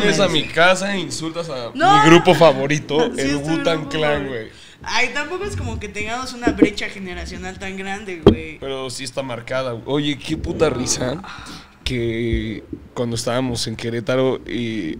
Vienes a mi casa e insultas a No. mi grupo favorito, Sí, el loco, Clan, güey. Ay, tampoco es como que tengamos una brecha generacional tan grande, güey. Pero sí está marcada. güey. Oye, qué puta risa que cuando estábamos en Querétaro y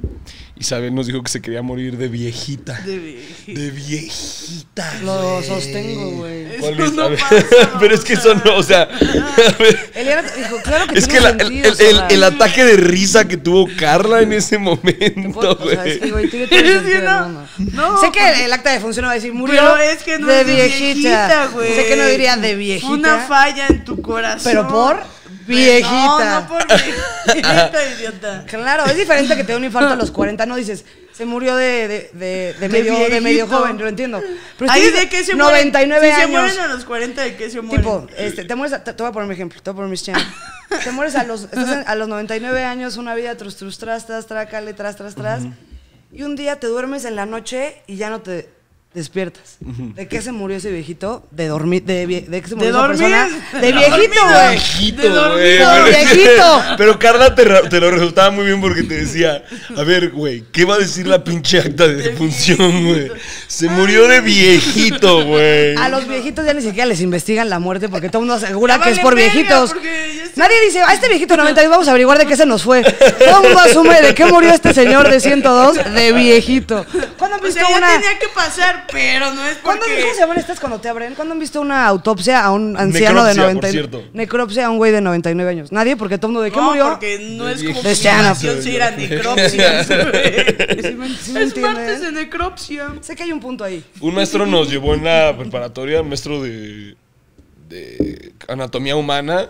Isabel nos dijo que se quería morir de viejita. De viejito. De viejita. Lo sostengo, güey. ¿Cuál Eso es? no pasa, Pero es que eso no, o sea. a ver, Eliana dijo, claro que es que la- el, sentido, el- el- ataque de risa que tuvo Carla en ese momento, O sea, es que, güey. Sí, no, sé que el acta de función va a decir murió Pero es que no de es de viejita, güey. Sé que no diría de viejita. Una falla en tu corazón. Pero por viejita. No, no por viejita, idiota. Claro, es diferente que te dé un infarto a los 40, no dices, se murió de, de, de, de medio, de medio joven, yo lo entiendo. Pero Ahí de qué se mueren. 99 si años. se mueren a los 40, ¿de qué se mueren? Tipo, este, te mueres, a- te, te voy a poner un ejemplo, te voy a poner mis chanes. Te mueres a los, estás en- a los 99 años, una vida trus, trus, tras, tras, trácale, tras, tras, tras. Y un día te duermes en la noche y ya no te despiertas. ¿De qué se murió ese viejito? De dormir, de, vie- de qué se murió ¿De esa dormir? persona. De De viejito, güey. Viejito, De güey. dormido. pero Viejito. Pero Carla te, lo resultaba muy bien porque te decía, a ver, güey, ¿qué va a decir la pinche acta de defunción, güey? Se murió de viejito, güey. A los viejitos ya ni siquiera les investigan la muerte porque todo el mundo asegura que es por viejitos. Nadie dice, a este viejito de 92 vamos a averiguar de qué se nos fue. Todo el mundo asume de qué murió este señor de 102 de viejito. ¿Cuándo O visto sea, ya una... tenía que pasar, pero no es ¿Cuándo, porque... ¿Cómo se llaman estas cuando te abren? ¿Cuándo han visto una autopsia a un anciano Necropsia, de por 99 cierto. Necropsia a un güey de 99 años. Nadie, porque todo el mundo de qué no, murió. porque no De es como De sí era necropsias, güey. ¿Sí me- sí me Es martes de necropsia. Sé que hay un punto ahí. Un maestro nos llevó en la preparatoria, un maestro de, de anatomía humana,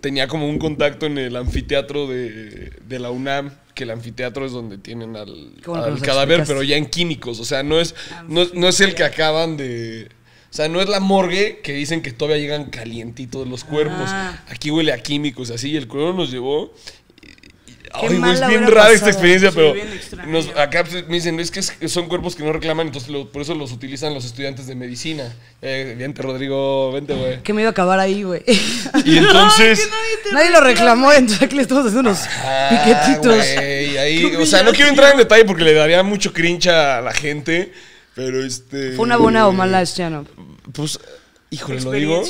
tenía como un contacto en el anfiteatro de, de la UNAM, que el anfiteatro es donde tienen al, al cadáver, pero ya en químicos, o sea, no es, no, es- no es el que acaban de... O sea, no es la morgue que dicen que todavía llegan calientitos los cuerpos. Ah. Aquí huele a químicos, así, y el cuero nos llevó... Qué Ay, güey, es bien rara esta experiencia, Sí, pero bien extraño. nos- acá pues, me dicen, es que son cuerpos que no reclaman, entonces lo- por eso los utilizan los estudiantes de medicina. Eh, vente, Rodrigo, vente, güey. Que me iba a acabar ahí, güey. Y entonces... nadie lo reclamó, entonces aquí le estamos haciendo unos Ah, piquetitos. güey, ahí, o sea, no quiero entrar en detalle porque le daría mucho cringe a la gente, pero este... ¿Fue una buena o mala stand Pues, híjole, lo digo.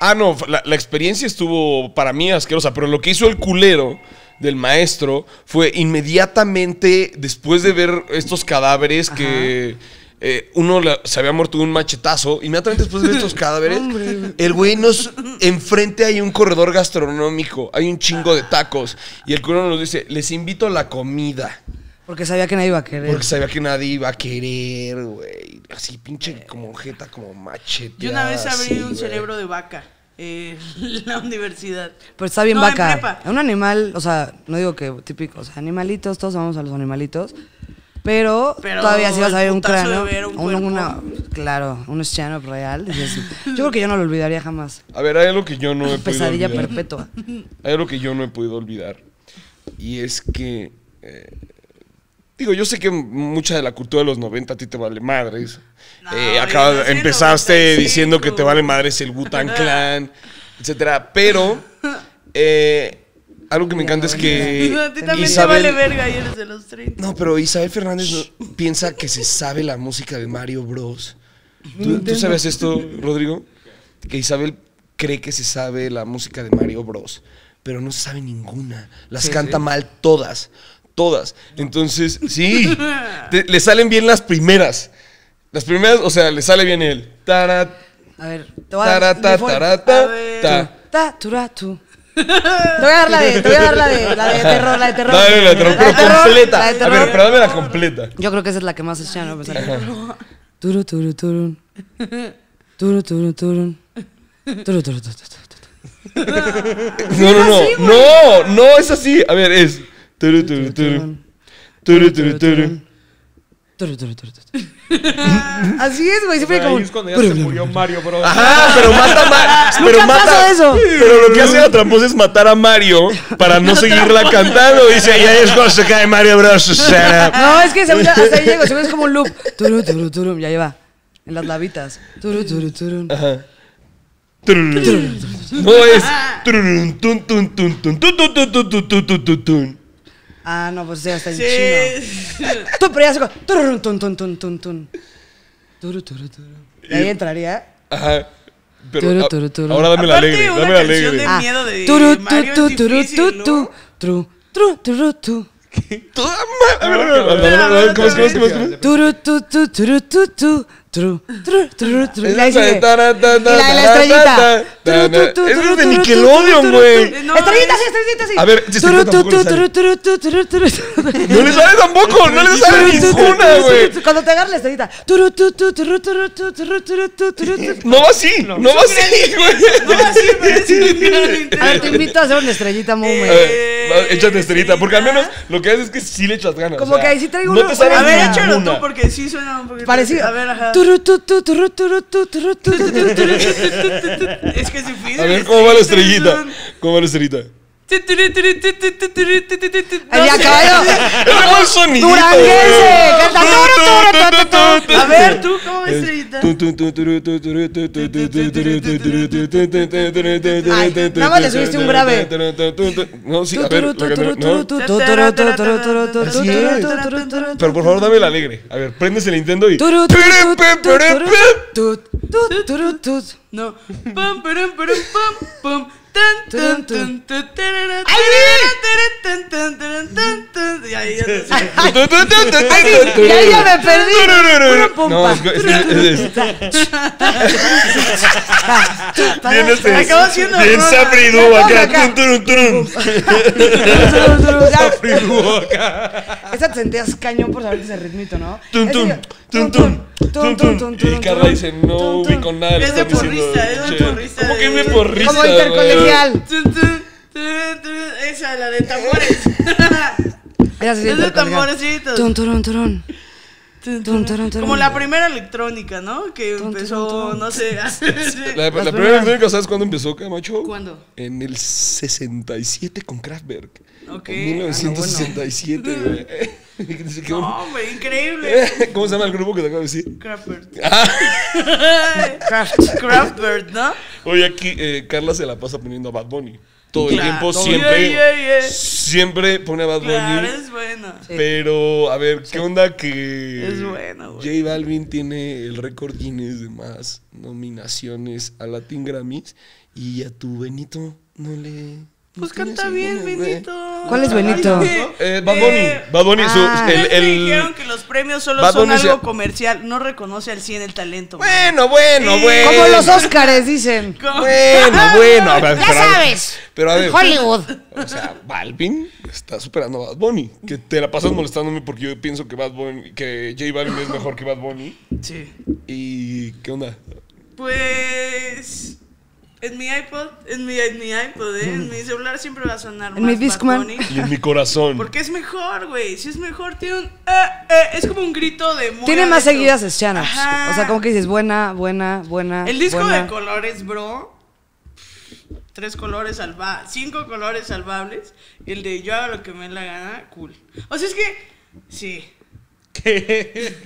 Ah, no, la, la experiencia estuvo para mí asquerosa, pero lo que hizo el culero del maestro fue inmediatamente después de ver estos cadáveres que eh, uno la- se había muerto de un machetazo, inmediatamente después de ver estos cadáveres, el güey nos enfrente hay un corredor gastronómico, hay un chingo de tacos y el culero nos dice, "Les invito a la comida." Porque sabía que nadie iba a querer. Porque sabía que nadie iba a querer, güey. Así pinche como jeta, como machete. Yo una vez abrí así, un cerebro de vaca eh, la universidad. Pero está bien No, vaca. Un animal, o sea, no digo que típico, o sea, animalitos, todos amamos a los animalitos. Pero, Pero todavía si vas a ver un cráneo, ver un un- cuerpo. una, claro, un stand real. yo creo que yo no lo olvidaría jamás. A ver, hay algo que yo no he podido Pesadilla olvidar. perpetua. Hay algo que yo no he podido olvidar. Y es que. eh, digo, yo sé que mucha de la cultura de los 90 a ti te vale madres. No, Eh, empezaste 95. diciendo que te vale madres el Wu-Tang Clan, etcétera. Pero. eh, algo que me encanta es que. a ti también Isabel- te vale verga y eres de los 30. No, pero Isabel Fernández no- piensa que se sabe la música de Mario Bros. ¿Tú, tú sabes esto, Rodrigo? Que Isabel cree que se sabe la música de Mario Bros. Pero no se sabe ninguna. Las canta mal todas. Todas. Entonces, sí. te- le salen bien las primeras. Las primeras, o sea, le sale bien el. Tarat, A ver, te voy a dar. tarata, default. tarata, A ver. ta. Ta, tura, tu. Te voy a dar la de, te voy a dar la de, la de terror, la de terror. Dale la terror, pero completa. la de A ver, pero dame la completa. Yo creo que esa es la que más es chano. Pues, turu, turu, turun. Turu, turu, turun. Turu, turu, turu, turu, turu. No, no, no. No, no es así. A ver, es. Turu, turu, turu. Turu, turu, turu. Turu, turu, turu, turu. Así es, güey. Siempre como. Ahí es cuando ya se murió Mario Bros. Ajá, pero mata a Mario. Pero Nunca mata. eso. Pero lo que hace la tramposa es matar a Mario para no seguirla cantando. Dice, y ahí es cuando se cae Mario Bros. o sea. No, es que ya- hasta ahí llego. Según es como un loop. Turu, turu, turu. Ya lleva. En las labitas. Turu, turu, turu. Ajá. No es. tururún, tun, tun, tun, tun, tun, tun, tun, tun, tun, tun, tun, tun. Ah, no, pues ya está en Sí. chino. Tú, pero ya se... Tururun, tun, tun, tun, tun, tun. Turu, turu, turu. Y ahí entraría. Ajá. Pero Turu, turu, turu. ahora dame la alegre, dame la alegre. de- miedo de Turu, tu, Mario tu, turu, difícil, tu, ¿no? tu, tu. ¿cómo es, cómo es, cómo es, cómo es? Tru, tru, tru, tru. Y la, estrellita. turu, es de Nickelodeon, güey. turu, No, Estrellita, es- sí, estrellita, sí. A ver, si. No le sale tampoco, no le sale ninguna, güey. Cuando te agarra la estrellita. No va así, no va así, güey. No, así parece un gran A ver, te invito a hacer una estrellita, moment. Eh, va, échate estrellita, porque al menos lo que haces es que sí le echas ganas. Como que ahí sí traigo una A ver, échalo tú porque sí suena un poquito. Parecido. A ver, ajá. Es que difícil. A ver, ¿cómo va la estrellita? ¿Cómo va la estrellita? Ya, caballo. Mejor sonidito. Duranguense. A ver, tú, ¿cómo es nada más le subiste un grave. No, sí, a ver. Así es. Pero por favor, dame el alegre. A ver, prendes el Nintendo y. No. Pam, param, param, pam, pam. Tan, tan, tan, tan, tarara, ¡Ay, tarara, tan, tan, tan, tan, tan. Y ahí ya ya, me perdí. No, es es Bien este. Sapridú Acá. Esa te sentías cañón por saberte ese ritmito, ¿no? Tun, Ese tun, que- tun, tun, tun, tun, tun, tun, tun. tun, Y Carla tun, dice, no tun, tun. ubico nada. Es de porrista, es de porrista ¿Cómo que es de porrista? Como intercolegial. Tun, tun, tun, tun. Esa, la de tambores. Es de tamborecitos. Tun, turun, turun. Como la primera electrónica, ¿no? Que Tun, empezó, no sé, La, primera electrónica, ¿sabes cuándo empezó, Camacho? ¿Cuándo? En el 67 con Kraftwerk. Ok. En 1967, güey. No, hombre, increíble. ¿Cómo se llama el grupo que te acabo de decir? Craft. Kraftwerk, ¿no? Hoy aquí eh, Carla se la pasa poniendo a Bad Bunny. Todo el tiempo, Todo- siempre. Yeah, yeah, yeah. Siempre pone a Bad Bunny. Claro, es bueno. Pero, a ver, ¿qué onda que Es bueno, güey. J Balvin tiene el récord Guinness de más nominaciones a Latin Grammys y a tu Benito no le... Pues canta bien? Benito. ¿Cuál es Benito? Eh, Bad Bunny. Bad Bunny, su- Ah. el, me dijeron que los premios solo Bad son Bunny se- algo comercial. No reconoce al 100 el talento. Bueno, bueno, Sí. bueno. Como los Óscares, dicen. ¿Cómo? Bueno, bueno. a ver, Ya pero sabes. Pero a ver. Hollywood. O sea, Balvin está superando a Bad Bunny. Que te la pasas molestándome porque yo pienso que Bad Bunny, que J Balvin es mejor que Bad Bunny. Sí. ¿Y qué onda? Pues. En mi iPod, en mi, en mi iPod, ¿eh? en mi celular siempre va a sonar En más mi Discman. Y en mi corazón. Porque es mejor, güey. Si es mejor, tiene un. eh, eh, es como un grito de muy Tiene más seguidas escenas. O sea, como que dices, buena, buena, buena. El disco buena. de colores, bro. Tres colores salvables. Cinco colores salvables. Y el de yo hago lo que me dé la gana, cool. O sea, es que. Sí. ¿Qué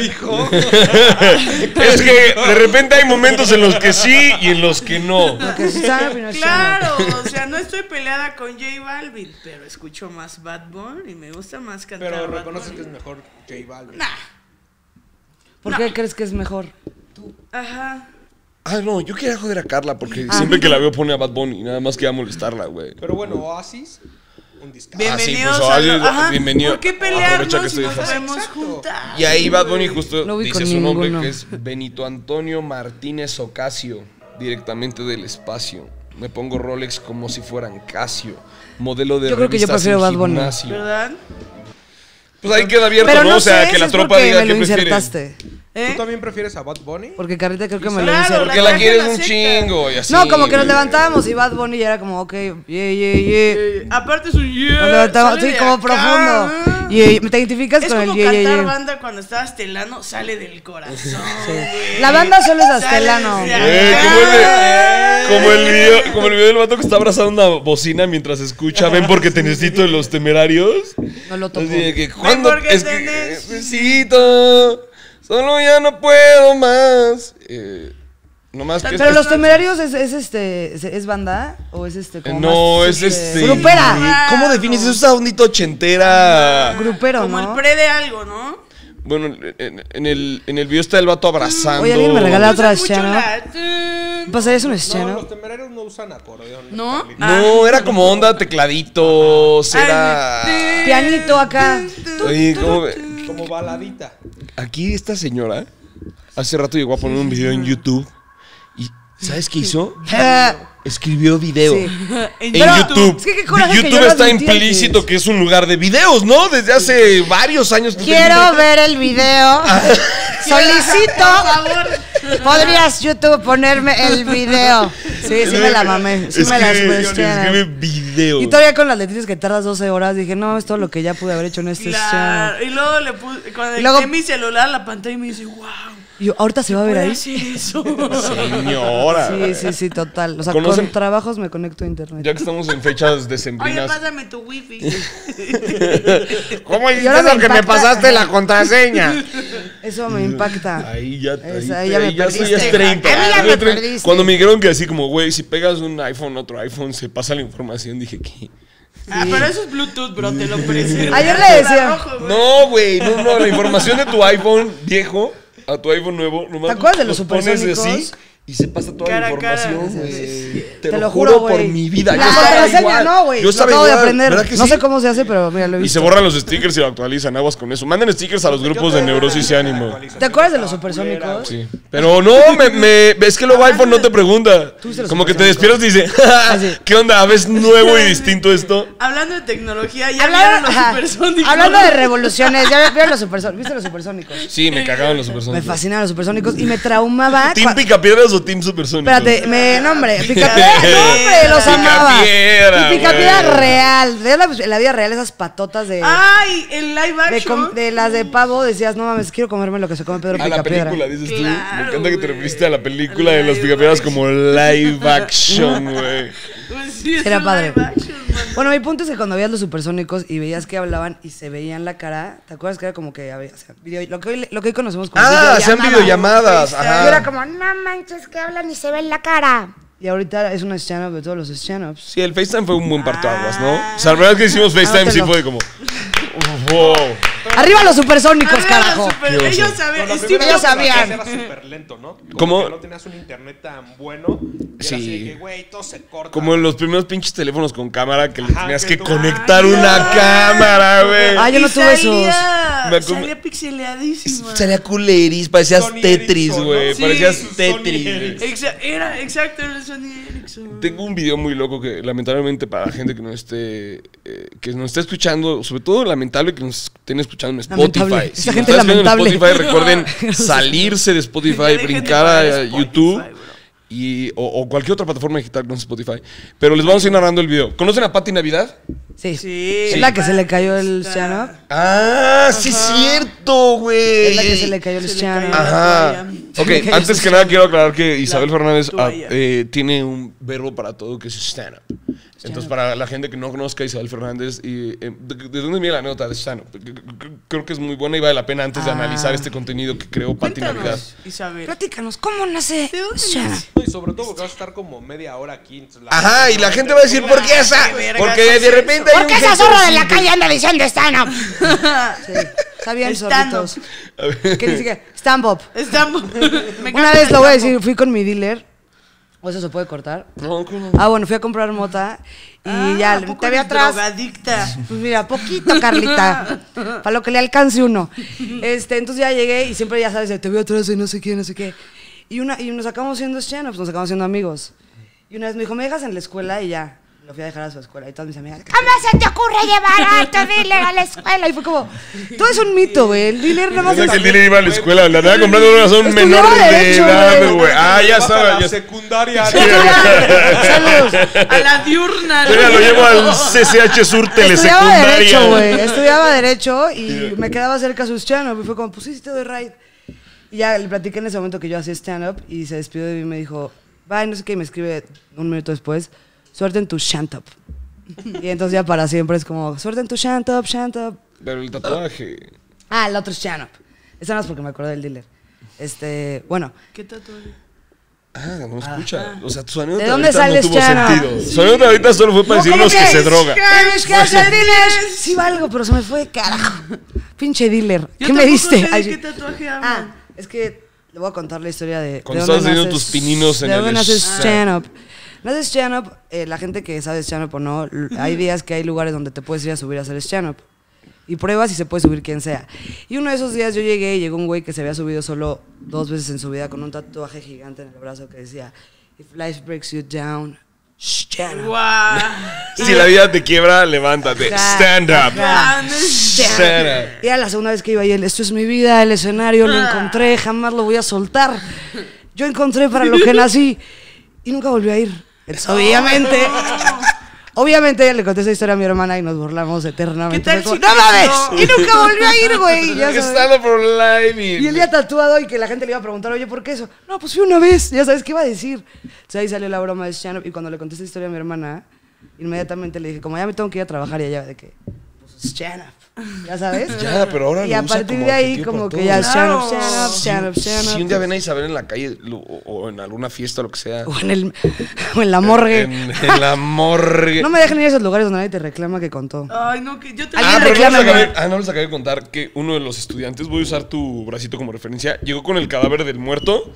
dijo? es que de repente hay momentos en los que sí y en los que no. Que sí sabe, no. Claro, o sea, no estoy peleada con J Balvin, pero escucho más Bad Bunny y me gusta más cantar. Pero reconoces que es mejor J Balvin. Nah. ¿Por No. qué crees que es mejor? Ajá. Ah, no, yo quería joder a Carla porque Ah. siempre que la veo pone a Bad Bunny. Nada más quería molestarla, güey. Pero bueno, Oasis, un disco. Bien. Bienvenidos pues, a oye, lo- Ajá. bienvenido. ¿Por qué pelearnos que si estoy nos podemos juntar? Y ahí Bad Bunny justo No dice su nombre ninguno. que es Benito Antonio Martínez Ocasio, directamente del espacio. Me pongo Rolex como si fueran Casio, modelo de Yo creo que yo prefiero Bad Bunny. ¿Verdad? Pues ahí queda abierto, Pero ¿no? no O sea, sé, que la tropa diga me que lo prefiere. insertaste. ¿Eh? ¿Tú también prefieres a Bad Bunny? Porque Carlita creo que me lo Claro, insertó. Porque la quieres un chingo y así. No, como que nos levantábamos y Bad Bunny ya era como, ok, yeah, yeah, yeah. Eh, aparte es un yeah. Sí, como acá. profundo. Y te identificas Es con como el yeah, yeah, cantar yeah. banda cuando estabas telano, sale del corazón. La banda solo es astelano. Eh, como el, de- como el video, como el video del vato que está abrazando una bocina mientras escucha Ven porque te necesito de los temerarios. No lo cuando porque es te que solo ya no puedo más. Eh, Nomás que Pero los temerarios es, es este. ¿Es, es banda? ¿O es este? como No, más, es este. Grupera. ¿Cómo defines eso? Esa ondita ochentera. Grupero, Como ¿no? el pre de algo, ¿no? Bueno, en, en el, en el video está el vato abrazando. Oye, alguien me regala- La otra tun. ¿Pasarías un No, escena? los temerarios no usan acordeón. ¿No? No, era como onda tecladitos, era... Pianito acá. Oye, ¿cómo ve? Como baladita. Aquí esta señora hace rato llegó a poner un video en YouTube y ¿sabes qué hizo? Escribió video. Sí. En En Pero, YouTube. es que qué coraje que YouTube yo está implícito que es un lugar de videos, ¿no? Desde hace varios años. Quiero ver el video. Solicito. Por favor. ¿Podrías YouTube ponerme el video? Sí, sí me la mamé. Sí me la Escribe- escribe video. Y todavía con las letritas que tardas 12 horas, dije, no, es todo lo que ya pude haber hecho en este show. Claro. Y luego le puse, cuando Y luego- dejé mi celular a la pantalla y me dice, wow. Y yo, ahorita se va a ver ¿Puedo ahí. eso? Señora. Sí, sí, sí, total. O sea, ¿Conocen- con trabajos me conecto a internet. Ya que estamos en fechas Oye, decembrinas. pásame tu wifi. ¿Cómo Y ahora me impacta- la contraseña? Eso me impacta. Ahí ya, ahí, Esa, ahí ya me ya, perdiste. ya es 30. A mí ya me es 30. perdiste. Cuando me dijeron que así como, güey, si pegas un iPhone otro iPhone, se pasa la información, dije, ¿qué? Ah, pero eso es Bluetooth, bro, te lo preserva. Ayer le decía- Rojo. No, güey, no, no, la información de tu iPhone viejo a tu iPhone nuevo, nomás ¿Te acuerdas de los pones supersónicos? así y se pasa toda Cara la información, Sí, güey. Te lo juro, por mi vida. La Yo estaba contraseña igual. no, güey. Yo acabo de aprender. ¿Verdad que No sí? sé cómo se hace, pero mira, lo he Y visto. se borran los stickers y lo actualizan, aguas con eso. Manden stickers a los grupos de neurosis y ánimo. ¿Te acuerdas de los supersónicos? Sí. Pero no, me, me, es que luego iPhone no te pregunta. Como que te despiertas y dice. ¿qué onda? ¿Ves nuevo y distinto esto? Hablando de tecnología, ya Hablando, vieron los supersónicos. hablando de revoluciones, ¿ya vieron los supersónicos? ¿Viste los supersónicos? Sí, me cagaban los Me supersónicos. fascinan los supersónicos y me traumaba. ¿Team cua- Picapiedras o Team Supersónicos? Espérate, me, no hombre, Picapiedra, no hombre, los amaba. Picapiedra, Y Picapiedra güey. real, de la, en la vida real esas patotas de, Ay, el live de, com- action. de las de pavo, decías, no mames, quiero comerme lo que se come Pedro A la Picapiedra. película, dices tú. Me encanta que te referiste a la película de las Picapiedras como live action, güey. Pues sí, es Era padre. live action. Bueno, mi punto es que cuando veías los supersónicos y veías que hablaban y se veían la cara, ¿te acuerdas que era como que había, o sea, video- lo, que hoy, lo que hoy conocemos como Ah, videollamada? videollamadas. Y era Ajá. como, no manches, que hablan y se ven la cara. Y ahorita es una stand-up de todos los stand-ups. Sí, el FaceTime fue un buen partoaguas, ¿no? O sea, la verdad es que hicimos FaceTime sí fue como. Wow. Arriba los supersónicos, Arriba carajo. los super- ellos primera Ellos sabían. Era súper lento, ¿no? Como ¿Cómo? que no tenías un internet tan bueno. Y Sí. Era así de que, güey, todo se corta. Como en los primeros pinches teléfonos con cámara que le tenías que que tú- conectar Ay, una no. cámara, güey. Ay, yo no tuve esos. salía- Salía pixeleadísima. Salía culeris, parecías Sony Tetris, güey. ¿no? Sí, parecías Tetris. Era, exacto, era el Sony Ericsson. Tengo un video muy loco que lamentablemente para la gente que no esté eh, que nos esté escuchando, sobre todo lamentable que nos estén escuchando en Spotify. Lamentable. Si Esa gente están escuchando en lamentable. Spotify, recuerden salirse de Spotify, brincar a YouTube y, o, o cualquier otra plataforma digital que no sea Spotify. Pero les vamos a ir narrando el video. ¿Conocen a Patti Navidad? Sí. Sí. Es la que se le cayó el stand-up. Ah, sí es cierto, güey. Es la que se le cayó el cayó. Ajá. Ok, antes que nada quiero aclarar que Isabel Fernández ah, eh, tiene un verbo para todo que es stand-up. Entonces, para la gente que no conozca a Isabel Fernández, y, eh, ¿de, de dónde viene la nota de c- Creo que es muy buena y vale la pena antes de Ah. analizar este contenido que creó Pati Navidad. Isabel. Platícanos, ¿cómo nace ¿De dónde stand-up? nace? No, y sobre todo porque vas a estar como media hora aquí. Ajá, y la gente va a decir, ¿por qué esa? Porque de repente hay ¿Por qué esa zorra de la calle anda diciendo stand-up? sí, Stand-up. zorritos. ¿Qué dice. Estamos. Me Una vez lo voy a decir, fui con mi dealer. ¿O eso se puede cortar? No, ¿cómo? Ah, bueno, fui a comprar mota y Ah, ya ¿a poco te vi eres atrás. drogadicta? Pues mira, poquito, Carlita. para lo que le alcance uno. Este, entonces ya llegué y siempre ya sabes, te veo atrás y no sé qué, no sé qué. Y, una, y nos acabamos siendo stand nos acabamos siendo amigos. Y una vez me dijo, ¿me dejas en la escuela? Y ya, lo fui a dejar a su escuela. Y todas mis amigas, ¿cómo se te ocurre llevar a tu dealer a la escuela? Y fue como, todo es un mito, güey. El dealer nada más Es es... que el dealer iba a la escuela, la andaba comprando una razón Estudiaba menor de edad, güey. Ah, ya estaba. la Ya secundaria. Saludos. A la diurna. ¿no? Mira, lo llevo al CCH Sur Estudiaba Telesecundaria. derecho, güey. Estudiaba derecho y me quedaba cerca a sus stand-up. Y fue como, pues sí, sí te doy ride. Y ya le platiqué en ese momento que yo hacía stand-up y se despidió de mí y me dijo, bye, no sé qué. Y me escribe un minuto después, suerte en tu stand-up. Y entonces ya para siempre es como, suerte en tu stand-up, stand-up. Pero el tatuaje. Ah, el otro stand-up. Esa no es porque me acordé del dealer. Este, bueno, ¿Qué tatuaje? Ah, no escucha. O sea, tu anécdota ¿De dónde ahorita sales, no tuvo Chano? sentido. Su anécdota ahorita solo fue para No, ¿cómo decirnos que que se es? droga. ¡Tienes que hacer dinero! Sí valgo, pero se me fue de carajo. Pinche dealer. Yo ¿Qué me diste? sé Ay, qué sí. tatuaje Ah, hablan. es que le voy a contar la historia de. Cuando de dónde estabas teniendo naces- tus pininos en de el dónde naces stand. Stand-up. Naces stand-up, eh, la gente que sabe stand-up o no, hay días que hay lugares donde te puedes ir a subir a hacer stand-up. Y pruebas y se puede subir quien sea. Y uno de esos días yo llegué y llegó un güey que se había subido solo dos veces en su vida con un tatuaje gigante en el brazo que decía: If life breaks you down, stand up. Guau. Si la vida te quiebra, levántate. Stand up. Stand up. Y era la segunda vez que iba y él, esto es mi vida, el escenario, lo encontré, jamás lo voy a soltar. Yo encontré para lo que nací. Y nunca volvió a ir. Entonces, obviamente, obviamente le conté esa historia a mi hermana y nos burlamos eternamente. ¿Qué tal si ¡No mames! no? Y nunca volvió a ir, güey. Ya. Y el día tatuado y que la gente le iba a preguntar, oye, ¿por qué eso? No, pues fui una vez, ya sabes qué iba a decir. Entonces ahí salió la broma de stand y cuando le conté esta historia a mi hermana, inmediatamente le dije, como ya me tengo que ir a trabajar y ella de que, pues up, ya sabes. Ya, pero ahora Y lo a usa partir como de ahí como para que todo. ya stand up, stand up, stand up, stand up. Si un día ven a Isabel en la calle lo- o, o en alguna fiesta o lo que sea. O en, el, o en la morgue. En, en la morgue. No me dejen ir a esos lugares donde nadie te reclama que contó. Ay, no, que yo te Alguien Ah, pero no les, reclámame. acabé, ah, no les acabé de contar que uno de los estudiantes, voy a usar tu bracito como referencia, llegó con el cadáver del muerto.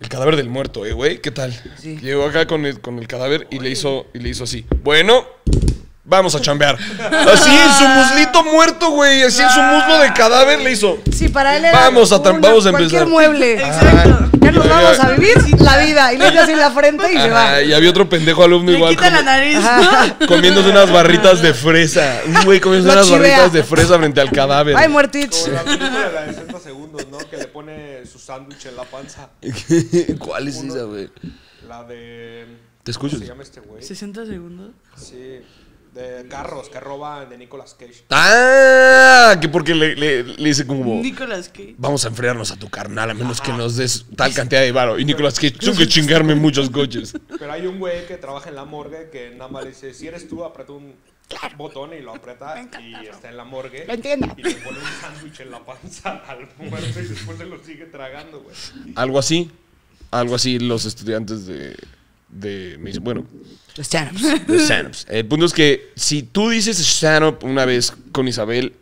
El cadáver del muerto, eh, güey, ¿qué tal? Sí. Llegó acá con el, con el cadáver y le hizo y le hizo así. Bueno, vamos a chambear. Así en su muslito muerto, güey, así en su muslo de cadáver le hizo. Sí, para él era Vamos a una- vamos a cualquier empezar. mueble. Exacto. Ya nos vamos a vivir la vida. Y le echa así en la frente y se va. Ajá, y había otro pendejo alumno Le igual quita la nariz. ¿no? comiéndose unas barritas de fresa. Un güey comiéndose Lo unas chivea. barritas de fresa frente al cadáver. Ay, muertich. Como la película de la de 60 segundos, ¿no? Que le pone su sándwich en la panza. ¿Cuál es esa, güey? La de. Te escucho. ¿Cómo se llama este güey? 60 segundos. Sí. De carros que roban de Nicolas Cage. Ah, que porque le, le- le dice como... Nicolas Cage. Vamos a enfriarnos a tu carnal a menos que nos des tal cantidad de varo. Y Nicolás Cage, tengo que chingarme muchos coches. Pero hay un güey que trabaja en la morgue que nada más le dice: Si eres tú, aprieta un botón y lo aprieta y está en la morgue. Lo entiendo. Y le pone un sándwich en la panza al muerto y después se lo sigue tragando, güey. Algo así. Algo así los estudiantes de... de me dicen, bueno, Los stand-ups. de stand-ups. El punto es que si tú dices stand-up una vez con Isabel,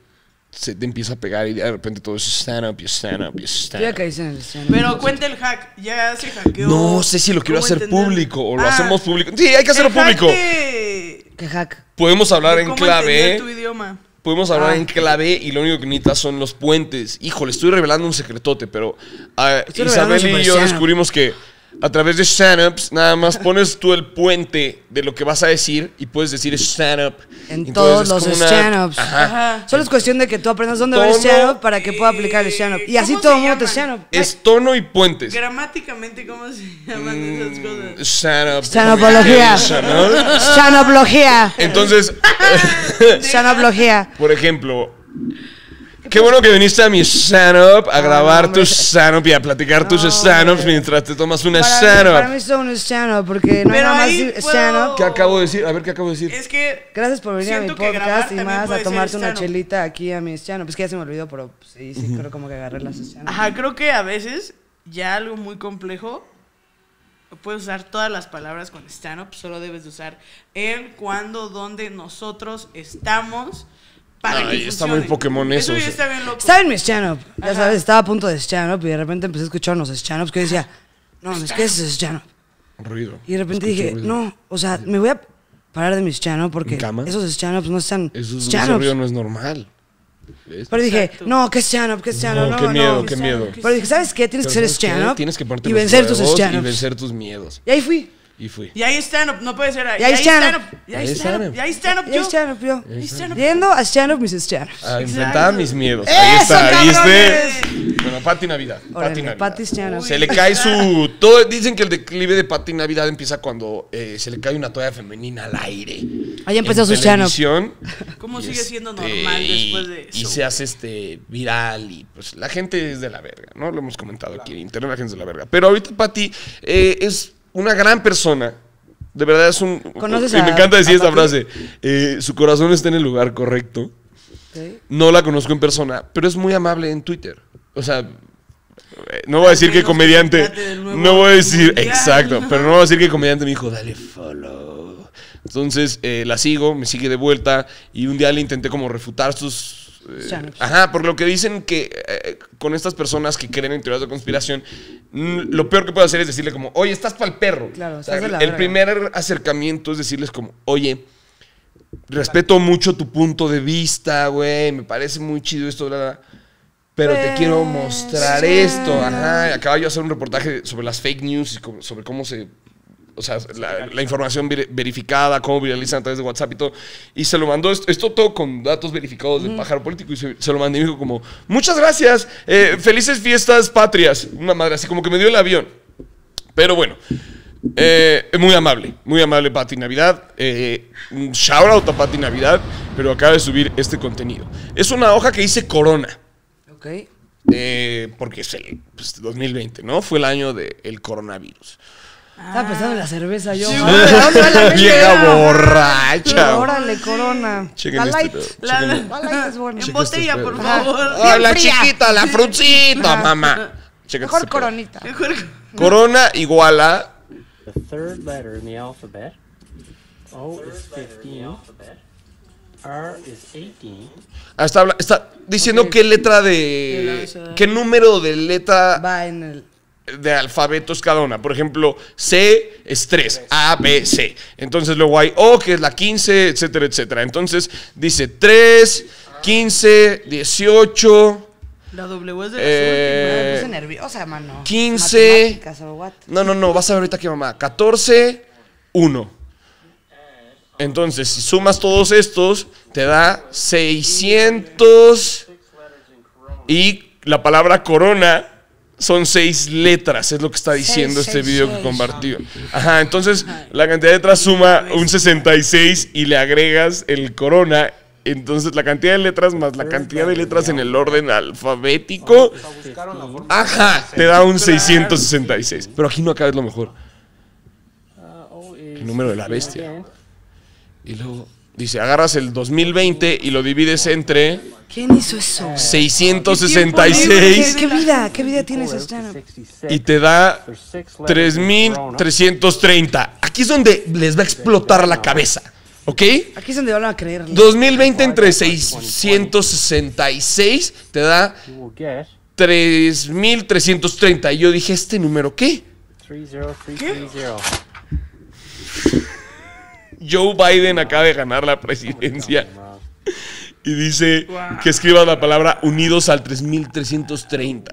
se te empieza a pegar y de repente todo es stand-up y stand-up y stand-up. caíste en el stand-up. Pero cuenta el hack. Ya se hackeó. No sé si lo quiero ¿Cómo hacer entender? público o lo Ah, hacemos público. Sí, hay que hacerlo el hack público. de- ¿Qué hack? Podemos hablar en cómo clave. entender tu idioma. Podemos hablar Ah. en clave y lo único que necesitas son los puentes. Híjole, estoy revelando un secretote, pero ah, Isabel y yo descubrimos que a través de stand-ups nada más pones tú el puente de lo que vas a decir y puedes decir stand-up. En Entonces, todos es los. Ajá. Solo es cuestión de que tú aprendas dónde va el Tono, stand-up para que pueda aplicar el stand-up. Y así ¿cómo todo el mundo te stand-up. Es tono y puentes. Gramáticamente, ¿cómo se llaman esas cosas? Stand-up. Stand-upología. communication, ¿no? Stand-uplogía. Entonces, Stand-uplogía. por ejemplo, qué bueno que viniste a mi stand-up a No, grabar tu stand-up y a platicar tus stand-ups mientras te tomas una mí- para stand-up. mí es todo un stand-up porque no hay Pero nada más ahí di- puedo- stand-up. ¿Qué acabo de decir? A ver, ¿qué acabo de decir? Es que. Gracias por venir a mi Siento que grabar podcast y también más puede a ser tomarte una stand-up. chelita aquí a mi stand-up. Es que ya se me olvidó, pero pues, sí, sí, creo como que agarré las stand-up. Ajá, creo que a veces ya algo muy complejo. Puedes usar todas las palabras con stand-up, solo debes de usar el, cuándo, dónde, nosotros estamos para Ay, que está muy Pokémon eso, Eso ya o sea. está bien loco. Estaba en mi stand-up, ya Ajá. sabes, estaba a punto de stand-up y de repente empecé a escuchar unos stand-ups que yo decía, no, es que ese es stand-up. Ruido. Y de repente Escucho dije, ruido. no, o sea, me voy a parar de mi stand-up porque esos stand-ups no están Eso, ese ruido no es normal. ¿Ves? Pero dije, Exacto. no, ¿qué stand-up? ¿Qué stand-up? No, No, qué no. miedo, qué stand-up, miedo. qué Pero dije, ¿sabes qué? Tienes Pero que ser ¿sabes qué? stand-up Tienes que ponerte y vencer tus y vencer tus miedos. Y ahí fui. Y fui. Y ahí stand-up, no puede ser ahí. Y ahí stand-up. Y ahí stand-up. stand-up. Y ahí stand-up Y ahí yo. stand-up yo. Y ahí stand-up. Yendo a stand-up mis stand-ups. A enfrentar Exacto. mis miedos. Ahí ¡Eso, está, ¿viste? Bueno, Pati Navidad. Pati Navidad. Pati stand-up. Se le cae su. Todo, dicen que el declive de Pati Navidad empieza cuando eh, se le cae una toalla femenina al aire. Ahí empezó su stand-up. ¿Cómo Y sigue siendo este, normal y- después de Y eso? se hace este viral y pues la gente es de la verga, ¿no? Lo hemos comentado aquí en internet, la gente es de la verga. Pero ahorita Pati eh, es una gran persona. De verdad es un... ¿Conoces y me encanta decir esta frase. eh, su corazón está en el lugar correcto. Ok. No la conozco en persona, pero es muy amable en Twitter. O sea, Eh, No voy a decir que comediante. No voy a decir. Exacto. Pero no voy a decir que comediante me dijo, dale follow. Entonces eh, la sigo, me sigue de vuelta. Y un día le intenté como refutar sus. Eh, ajá, por lo que dicen que eh, con estas personas que creen en teorías de conspiración, mm, lo peor que puedo hacer es decirle como, oye, estás para el perro. Claro, O sea, estás de la el verga. primer acercamiento es decirles como, oye, respeto mucho tu punto de vista, güey, me parece muy chido esto, bla, bla, pero te quiero mostrar sí. esto. Ajá, acaba yo de hacer un reportaje sobre las fake news y sobre cómo se... O sea, la, la información ver- verificada, cómo viralizan a través de WhatsApp y todo. Y se lo mandó, esto, esto todo con datos verificados del pájaro político. Y se, se lo mandé y me dijo como, muchas gracias, eh, felices fiestas patrias. Una madre así como que me dio el avión. Pero bueno, eh, muy amable, muy amable Pati Navidad. Eh, un shout out a Pati Navidad, pero acaba de subir este contenido. Es una hoja que dice Corona, Ok. eh, porque es el pues, 2020, ¿no? Fue el año del coronavirus. Estaba pensando en la cerveza yo. Sí, ¿De güey. dónde va la mente? Vieja borracha. Órale, corona. Chequen la este light. La, la- La light es buena. en este botella, por favor. ¡Ah, la fría. chiquita, la frutita, Ajá. mamá! Checa Mejor este coronita. Mejor- Corona igual a The third letter in the alphabet. O is 15. R is 18. Ah, Está, habla- está diciendo qué letra de. qué número de letra Va en el. De alfabeto es cada una. Por ejemplo, C es 3, A, B, C. Entonces luego hay O, que es la 15, etcétera, etcétera. Entonces dice 3, 15, 18. La W es de Eh, Me puse nerviosa, mano. 15. Matemáticas o what. No, no, no, vas a ver ahorita qué mamá. 14, 1. Entonces, si sumas todos estos, te da 600. Y la palabra corona son seis letras, es lo que está diciendo Seis, este seis, video que compartió. Ajá, entonces la cantidad de letras suma un 66 y le agregas el corona. Entonces la cantidad de letras más la cantidad de letras en el orden alfabético. Ajá, te da un 666. Pero aquí no acaba es lo mejor. Uh, o is El número de la 15 bestia. Y luego dice, agarras el 2020 y lo divides entre ¿Quién hizo eso? 666 ¿Qué, qué vida? ¿Qué vida tiene ese Four is stand 66. y te da There's six letters in Corona. 3330. Aquí es donde les va a explotar la cabeza, ¿ok? Aquí es donde van a creer. 2020 entre 666 te da You will get 3330. Y yo dije, ¿este número qué? 30330. Joe Biden acaba de ganar la presidencia. Y dice que escribas la palabra unidos al 3330.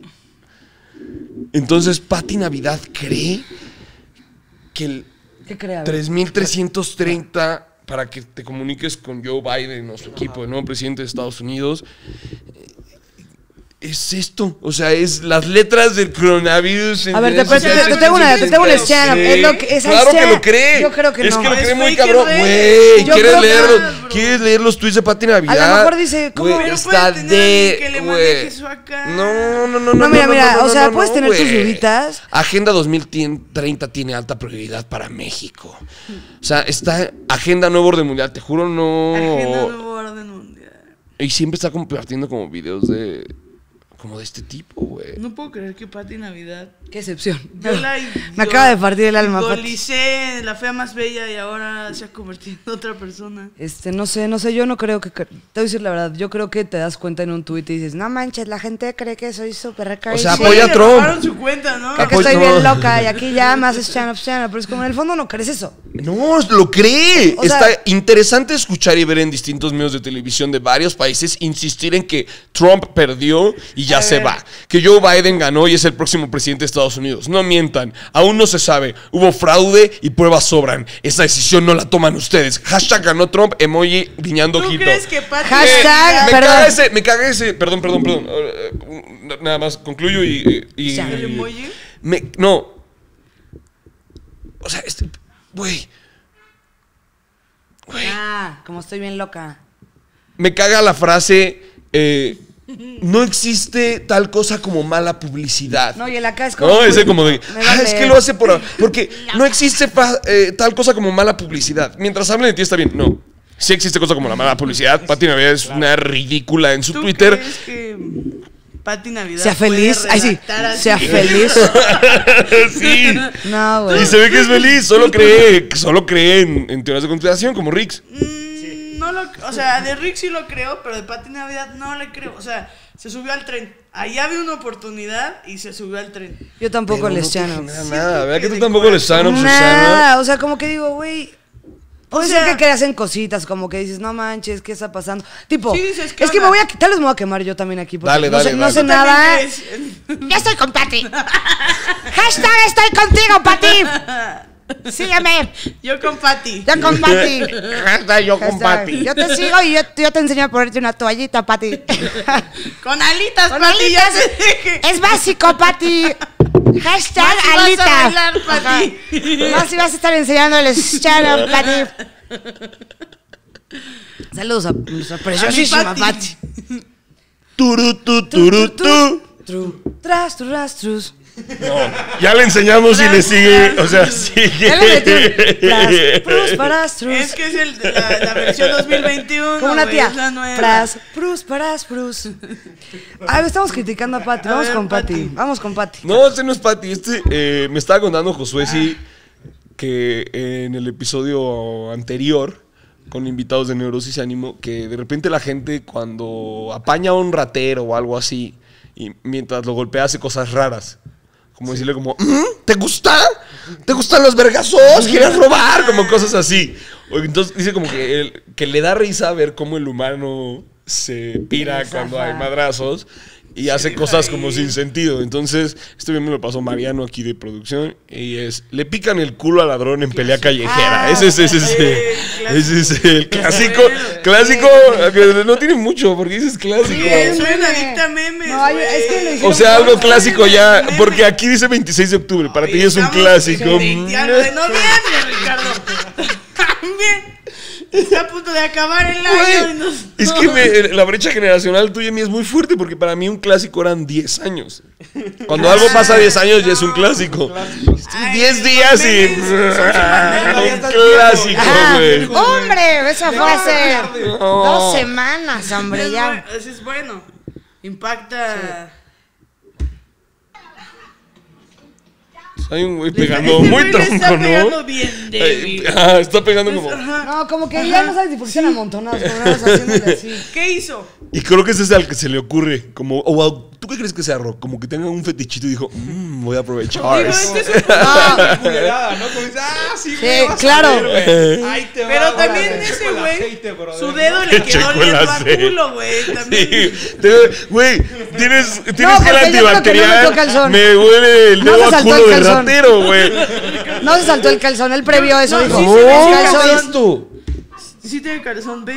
Entonces, Pati Navidad cree que el ¿Qué cree? A ver. 3330 para que te comuniques con Joe Biden o su equipo, el nuevo presidente de Estados Unidos. Es esto, o sea, es las letras del coronavirus. en A ver, te, te- te- te tengo una, te tengo una stand-up. Sí. Es lo que, es claro que lo cree. Yo creo que es no. que lo Es cree muy cabrón. Güey, ¿quieres que- leerlo? bro. ¿Quieres leer los tweets de Pati Navidad? mejor dice, ¿cómo? Pero está puede tener de. que le mande queso acá. No, no, no, no. No, mira, mira, no, o no, sea, no, puedes no, tener tus duditas. Agenda 2030 tiene alta prioridad para México. O sea, está Agenda Nuevo Orden Mundial, te juro, no. Agenda Nuevo Orden Mundial. Y siempre está compartiendo como videos de. Como de este tipo, güey. No puedo creer que Pati Navidad. Qué excepción. Yo la Me acaba de partir el alma, en la fea más bella y ahora se ha convertido en otra persona. Este, no sé, no sé, yo no creo que... Te voy a decir la verdad, yo creo que te das cuenta en un tuit y dices, no manches, la gente cree que soy súper crazy. O sea, Sí, apoya a Trump. su cuenta, ¿no? Creo que estoy no. bien loca y aquí ya más es stand-up, stand-up. Pero es como en el fondo no crees eso. No, lo cree. O sea- Está interesante escuchar y ver en distintos medios de televisión de varios países insistir en que Trump perdió y ya A se ver. va. Que Joe Biden ganó y es el próximo presidente de Estados Unidos. No mientan. Aún no se sabe. Hubo fraude y pruebas sobran. Esa decisión no la toman ustedes. Hashtag ganó Trump, emoji guiñando ¿Tú ojito. crees que Pati Hashtag- me perdón. caga ese, me caga ese. Perdón, perdón, perdón. Eh, eh, Nada más concluyo y. y- Ya. ¿El emoji? me- no. O sea, este. Güey. Ah, como estoy bien loca. Me caga la frase. eh, no existe tal cosa como mala publicidad. No, y el acá es como... No, ese como de. "Ah, vale". es que lo hace por. Porque no existe eh, tal cosa como mala publicidad. Mientras hablen de ti está bien. No. Sí existe cosa como la mala publicidad. Pati Navidad es una ridícula en su ¿Tú Twitter. crees que Pati Navidad. Sea feliz. Ay, sí. así. Sea feliz. sí. No, güey. Y se ve que es feliz, solo cree, solo cree en, en teorías de conspiración, como Rix. Mm, No lo, o sea, de Rick sí lo creo, pero de Pati Navidad no le creo. O sea, se subió al tren. Allá había una oportunidad y se subió al tren. Yo tampoco Pero les no chano. nada. Vea que tú tampoco le stand-up, Susana. Nada, o sea, como que digo, güey. Puede O ser sea- que creas en cositas, como que dices, no manches, ¿qué está pasando? Tipo, Sí, dices, ¿qué es que me voy a tal vez me voy a quemar yo también aquí. Porque Dale, no dale, sé, no dale. sé ¿Tú también nada. Yo estoy con Pati. Hashtag estoy contigo, Pati. Sígueme. Yo con Pati. Yo con Pati. yo con Pati. Yo te sigo y yo, yo te enseño a ponerte una toallita, Pati. Con alitas, Con Pati. Ya alitas. Es básico, Pati. Hashtag Más si vas a alita. bailar, Pati. Más si vas a estar enseñándoles stand-up, Pati. Saludos a nuestra preciosísima Pati. Pati. Turu, tu, turu, tu. Tru, tras, tras, trus. No, ya le enseñamos y le sigue, o sea, sigue. Ya le pras, paras, trus. Es que es el, la, la versión 2021. Como una tía. es la nueva. Pras, prus, paras, prus. Ay, estamos criticando a Pati. A Vamos ver, con Pati. Pati. Vamos con Pati. No, este no es Pati. Este eh, me estaba contando Josué sí que en el episodio anterior con invitados de Neurosis y Ánimo que de repente la gente cuando apaña a un ratero o algo así y mientras lo golpea hace cosas raras. Como decirle como, "¿Mm? ¿te gusta? ¿Te gustan los vergazos? ¿Quieres robar? Como cosas así. O Entonces dice como que, él- que le da risa ver cómo el humano se pira cuando hay madrazos y hace cosas como sin sentido. Entonces, esto bien me lo pasó Mariano aquí de producción y es, le pican el culo al ladrón en pelea callejera. ese es, ese es, Eh, ese es el clásico, clásico, que no tiene mucho porque dices clásico. O sea, algo clásico ya, porque aquí dice 26 de octubre, para ti es un clásico. en 20 de noviembre, Ricardo. También. Está a punto de acabar el año y Güey, nos... es que me- la brecha generacional tuya y mí es muy fuerte porque para mí un clásico eran 10 años. Cuando algo pasa 10 años ya es un clásico. Ay, 10 los días y. Un clásico, Ah, güey. hombre, eso fue hace No. dos semanas, hombre, ya. ese es bueno. Impacta. Hay un güey pegando este muy güey le está tronco, pegando ¿no? bien débil. Ah, está pegando como. Ajá. No, como que ya no sabes qué están amontonados. Como así. ¿Qué hizo? Y creo que ese es al que se le ocurre. Como, a- ¿Tú qué crees que sea, Rock? Como que tenga un fetichito y dijo, "Mm, voy a aprovechar. Digo, este es un- Ah, Culerada, ¿no? Como dices, ah, sí, Sí, güey, claro. ver, te va, Pero también ese güey, su ¿no? dedo le quedó oliendo a culo, güey. También. Sí, güey, tienes, tienes porque gel no antibacterial. me huele el No dedo a culo de calzón. ratero, güey. No se saltó el calzón, él previó eso. no, dijo, sí, "Oh, sí, sí, calzón". sí, tiene calzón B.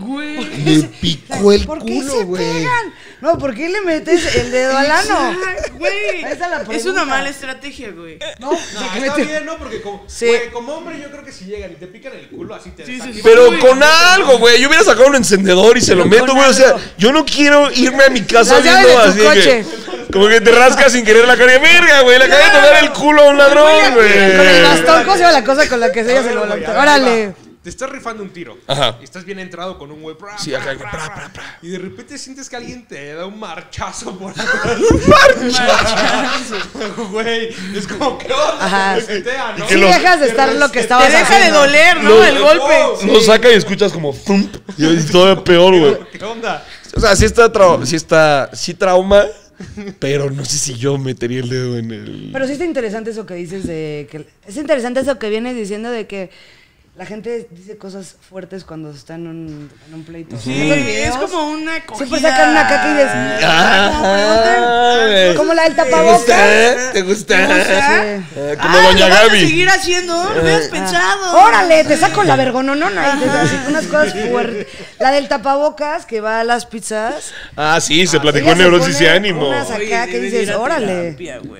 Güey. Me picó el ¿Por qué culo, se güey. pegan? No, ¿por qué le metes el dedo al ano? Exacto, Güey. Esa es la Es pregunta. una mala estrategia, güey. No, No, se está bien, ¿no? Porque como, Sí. güey, como hombre yo creo que si llegan y te pican el culo, así te Sí, sí, sí. Pero con algo, güey. Yo hubiera sacado un encendedor y se lo meto, con güey. O sea, algo. yo no quiero irme a mi casa Las llaves viendo de así tu de coche. que. Como que te rascas sin querer la cara verga, güey. Le acabé de tocar el culo a un ladrón, Con el güey. bastón, ¿cómo se llama la cosa con la que se ella se lo güey, Órale. Te estás rifando un tiro. Ajá. Y estás bien entrado con un güey. Sí, acá. Y de repente sientes que alguien te da un marchazo por atrás. Güey, es como que onda, Ajá. te resetea, ¿no? que Sí lo- dejas de estar lo que estabas Te deja de doler, ¿no? Lo- El golpe. Lo saca y escuchas como thump. Y es todavía peor, güey. ¿Qué onda? O sea, sí está, sí está, sí trauma, pero no sé si yo metería el dedo en el... Pero sí está interesante eso que dices de que... Es interesante eso que vienes diciendo de que la gente dice cosas fuertes cuando está en un, en un pleito. Sí, es como una cogida. Siempre sacan una caca y dices... Ah, güey. Como la del ¿Te tapabocas. gusta? ¿Te gusta? ¿Te gusta? Eh, como Ah, Doña ¿lo vas a Gaby. seguir haciendo? ¿No lo habías pensado? Órale, te saco la vergononona. Y te así, unas cosas fuertes. La del tapabocas que va a las pizzas. Ah, sí, se platicó en se Neurosis y Ánimo. Unas Oye, acá que dices, a órale.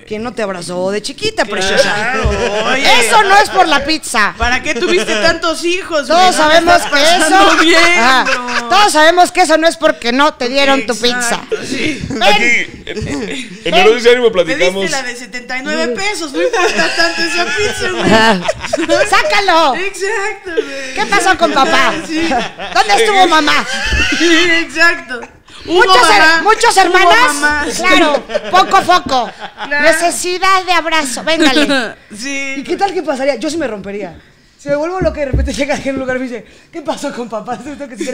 ¿Quién no te abrazó de chiquita, preciosa? Claro, oye. Eso no es por la pizza. ¿Para qué tuviste tantos hijos? güey? Todos sabemos que eso. bien. Todos sabemos que eso no es porque no te dieron tu pizza. Sí. Aquí, en, en Ven, después de ese ánimo Pediste platicamos. la de 79 pesos, no importa tanto esa pizza, güey. ¡Sácalo! Exacto, güey. ¿Qué pasó con papá? Sí, ¿Dónde estuvo mamá? sí, exacto. Muchos, her- hermanas. Claro, poco a poco. Claro. Necesidad de abrazo. Véngale. Sí. ¿Y qué tal que pasaría? Yo sí me rompería. Si me vuelvo loca y de repente llega en un lugar y me dice, ¿qué pasó con papá? Que se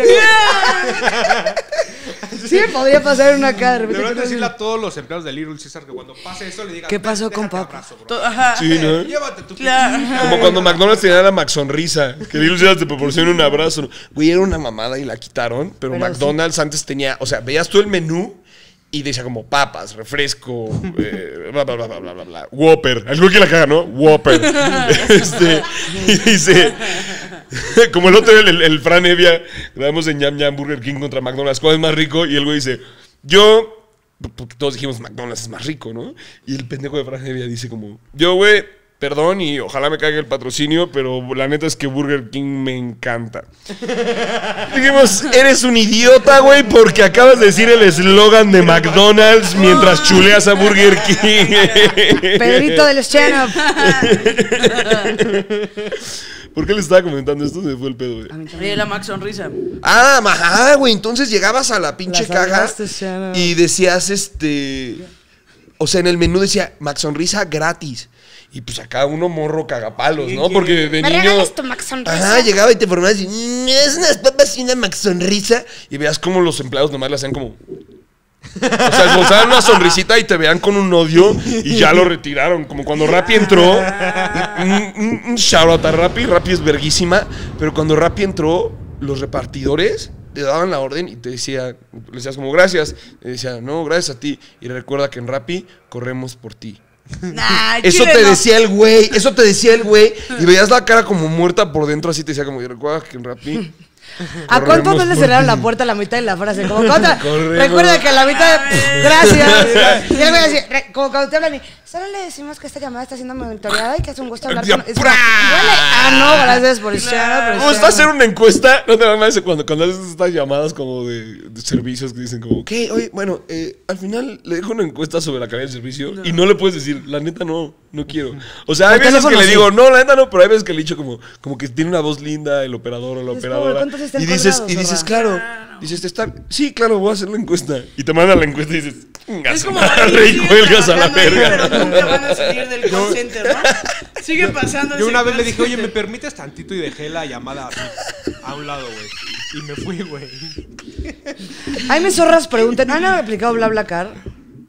Sí me podría pasar en una cara de repente. Deberían que decirle a todos los empleados de Little Caesar que cuando pase eso le digan ¿Qué pasó "Ven, con papá? abrazo, bro. To- Ajá. Sí, ¿no? Llévate tu Claro. Como cuando McDonald's tenía la Mac Sonrisa, que Little Caesars te proporciona un abrazo. Güey, era una mamada y la quitaron, pero, Pero McDonald's antes tenía, o sea, veías tú el menú y decía como papas, refresco, eh, bla, bla, bla, bla, bla, bla, bla, Whopper. Algo que la caga, ¿no? Whopper. este, y dice, como el otro, el, el, el Fran Evia, grabamos en Yam Yam Burger King contra McDonald's, ¿cuál es más rico? Y el güey dice, yo porque todos dijimos McDonald's es más rico, ¿no? Y el pendejo de Fran Evia dice como, yo, güey, perdón y ojalá me caiga el patrocinio, pero la neta es que Burger King me encanta. Dijimos, eres un idiota, güey, porque acabas de decir el eslogan de McDonald's mientras chuleas a Burger King. Pedrito del stand-up. ¿Por qué le estaba comentando esto? Se fue el pedo, güey. La Max Sonrisa. Ah, ajá, güey. Entonces llegabas a la pinche caja y decías, este. O sea, en el menú decía Max Sonrisa gratis. Y pues acá uno morro cagapalos, ¿no? Porque de ¿Me niño. regalas tu Max Sonrisa? Ajá, llegaba y te formabas y. "Mm, Es unas papas y una Max Sonrisa. Y veías cómo los empleados nomás le hacían como. O sea, esbozaban una sonrisita y te veían con un odio y ya lo retiraron. Como cuando Rappi entró. Un, un- un shout out a Rappi. Rappi es verguísima. Pero cuando Rappi entró, los repartidores te daban la orden y te decía, le decías como gracias. Y decía, no, gracias a ti. Y recuerda que en Rappi corremos por ti. Nah, Eso te no. decía el güey, eso te decía el güey. Y veías la cara como muerta por dentro, así te decía como, recuerda que en Rappi. ¿A corremos no le cerraron ti". la puerta a la mitad de la frase? Como cuando, recuerda que a la mitad, gracias. Y como cuando te hablan y, solo le decimos que esta llamada está siendo monitoreada y que es un gusto hablar con... Es. "Huele". Ah, no, gracias por estar. ¿Cómo está hacer una encuesta? No te mames cuando, cuando haces estas llamadas como de, de servicios que dicen como, ¿qué? Oye, bueno, eh, al final le dejo una encuesta sobre la calidad del servicio y no le puedes decir, la neta no, no quiero. O sea, hay Por veces que teléfono le sí. digo, no, la neta no, pero hay veces que le he dicho como, como que tiene una voz linda el operador o la Es como, operadora. ¿cuántos están Y dices, colgados, y dices, claro, dices, te está, sí, claro, voy a hacer la encuesta. Y te mandan la encuesta y dices, "Chinga Es como madre", y cuelgas a la verga. Pero nunca van a salir del call center, ¿no? Sigue pasando. Yo una vez le dije, oye, ¿me permites tantito? Y dejé la llamada a un lado, güey. Y me fui, güey. Ay, mis zorras preguntan, ¿han aplicado BlaBlaCar?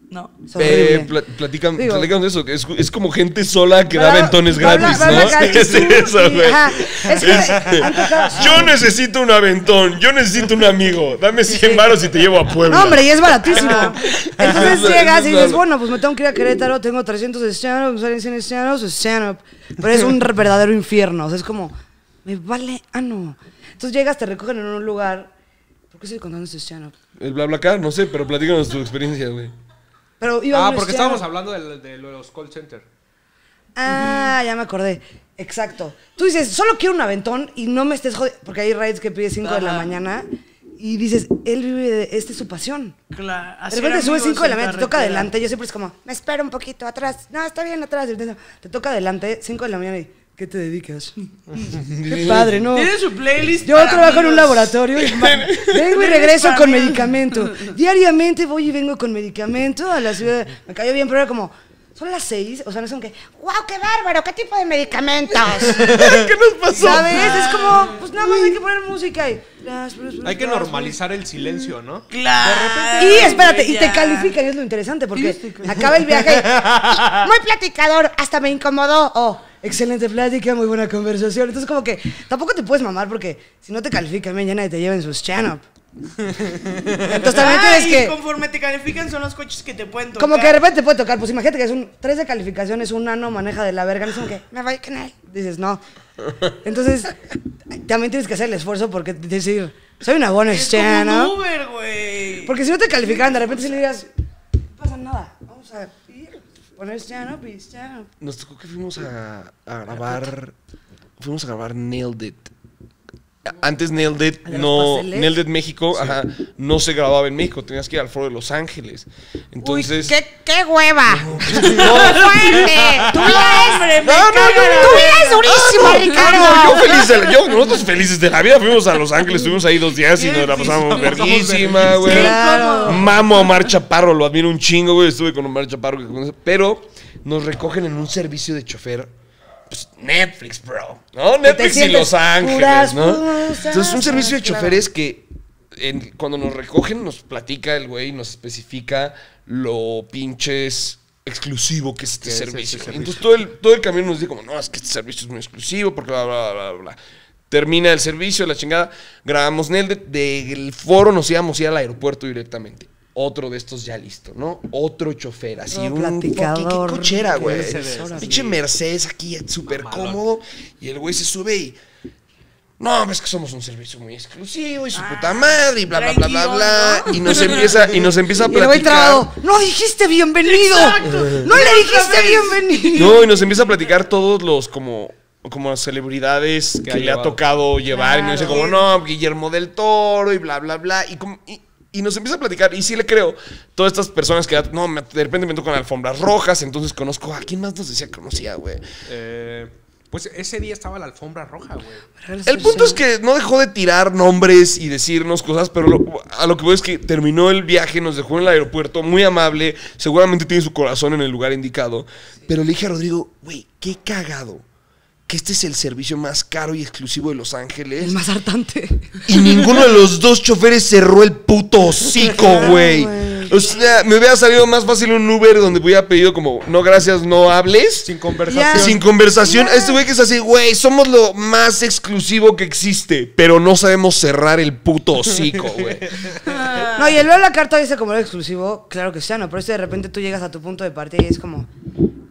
No. Es. Eh, pla- platican, Digo- platican de eso, es, es como gente sola que da Bla- aventones bla- gratis, bla- ¿no? bla- bla- Es eso, güey. es que Es- Yo necesito un aventón, yo necesito un amigo. Dame 100 varos y te llevo a Puebla. No, hombre, y es baratísimo. Entonces llegas y es dices, bueno, pues me tengo que ir a Querétaro, tengo 300 de stand-up, me salen 100 de stand-up, pues stand-up. Pero es un verdadero infierno. O sea, es como, me vale, ah, no. Entonces llegas, te recogen en un lugar. ¿Por qué estoy contando este stand-up? El BlaBlaCar, no sé, pero platícanos tu experiencia, güey. Pero iba a Ah, porque estábamos hablando de, de los call center. Ah, ya me acordé. Exacto. Tú dices, solo quiero un aventón y no me estés jodiendo. Porque hay raids que pide 5 de la mañana. Y dices, él vive de. Esta es su pasión. Claro. De repente sube amigos 5 de la mañana, te toca adelante. Yo siempre es como, me espero un poquito atrás. No, está bien atrás. Te toca adelante, 5 de la mañana y, ¿qué te dedicas? Qué padre, ¿no? Tiene su playlist. Yo para trabajo en un amigos. laboratorio y vengo y regreso con medicamento. Diariamente voy y vengo con medicamento a la ciudad. Me cayó bien, pero era como, son las 6, o sea, no son que, ¡Wow, qué bárbaro! ¿Qué tipo de medicamentos? ¿Qué nos pasó? ¿sabes? Es como, pues nada más hay que poner música y... Hay que normalizar el silencio, ¿no? Claro. Y espérate, y te califican, es lo interesante, porque acaba el viaje y, Muy platicador, hasta me incomodó. oh, excelente plática, muy buena conversación. Entonces, como que tampoco te puedes mamar porque si no te califican, bien, ya nadie te lleva en sus stand-up. Entonces también Ah, tienes y que... conforme te califican son los coches que te pueden tocar. Como que de repente te puede tocar, pues imagínate que es un 3 de calificación, es un nano, maneja de la verga, no es como que me voy con él. Dices, no. Entonces, también tienes que hacer el esfuerzo porque decir, soy una buena Es como un stand-up. Uber, güey. Porque si no te calificaran, de repente si le digas, no pasa nada, vamos a ir, poner stand-up y stand-up. Nos tocó que fuimos a, a grabar. Fuimos a grabar Nailed It. Antes Nailed It ¿De los no? Nailed It México, ajá, no se grababa en México, tenías que ir al foro de Los Ángeles. Entonces, ¡Qué, qué hueva! no, ¡Fuerte! ¡Tu vida es, No, no, no, vida. vida es durísima, no, Ricardo! yo feliz de la- yo- nosotros felices de la vida fuimos a Los Ángeles, estuvimos ahí dos días y nos la pasamos verguísima, güey. Claro. Mamo a Omar Chaparro, lo admiro un chingo, güey. Estuve con Omar Chaparro, pero nos recogen en un servicio de chofer. Pues Netflix, bro. ¿No? Netflix y Los Ángeles, puras ¿no? cosas, Entonces, un servicio de claro. choferes que en- cuando nos recogen, nos platica el güey, nos especifica lo pinches exclusivo que es este Que es servicio. este Entonces, todo el, todo el camino nos dice como, no, es que este servicio es muy exclusivo, porque bla, bla, bla, bla, bla. Termina el servicio, la chingada. Grabamos Nel del foro, nos íbamos a ir al aeropuerto directamente. Otro de estos ya listo, ¿no? Otro chofer, así Otro un platicador. ¿qué- qué cochera, güey. Mercedes, Pinche Mercedes aquí súper cómodo. Y el güey se sube y. No, es que somos un servicio muy exclusivo y su puta madre y bla bla bla bla bla. Y nos empieza, y nos empieza a Y platicar. trabado, no dijiste bienvenido. No le dijiste bienvenido. No, y nos empieza a platicar todos los como como celebridades que, ha le ha tocado llevar y nos dice como no Guillermo del Toro y bla bla bla y como y, y nos empieza a platicar y sí le creo todas estas personas que no me- de repente me tocan alfombras rojas entonces conozco a quién más nos decía que conocía güey Eh, pues ese día estaba la alfombra roja, güey. el punto es que no dejó de tirar nombres y decirnos cosas, pero lo- a lo que voy es que terminó el viaje, nos dejó en el aeropuerto, muy amable, seguramente tiene su corazón en el lugar indicado. Pero le dije a Rodrigo, güey, qué cagado. Que este es el servicio más caro y exclusivo de Los Ángeles. El más hartante. Y ninguno de los dos choferes cerró el puto hocico, güey. O sea, me hubiera salido más fácil un Uber donde hubiera pedido como, no gracias, no hables. Sin conversación. Sin conversación. Este güey que es así, güey, somos lo más exclusivo que existe, pero no sabemos cerrar el puto hocico, güey. No, y el ver la carta dice como lo exclusivo, claro que sea, ¿no? Pero si de repente tú llegas a tu punto de partida y es como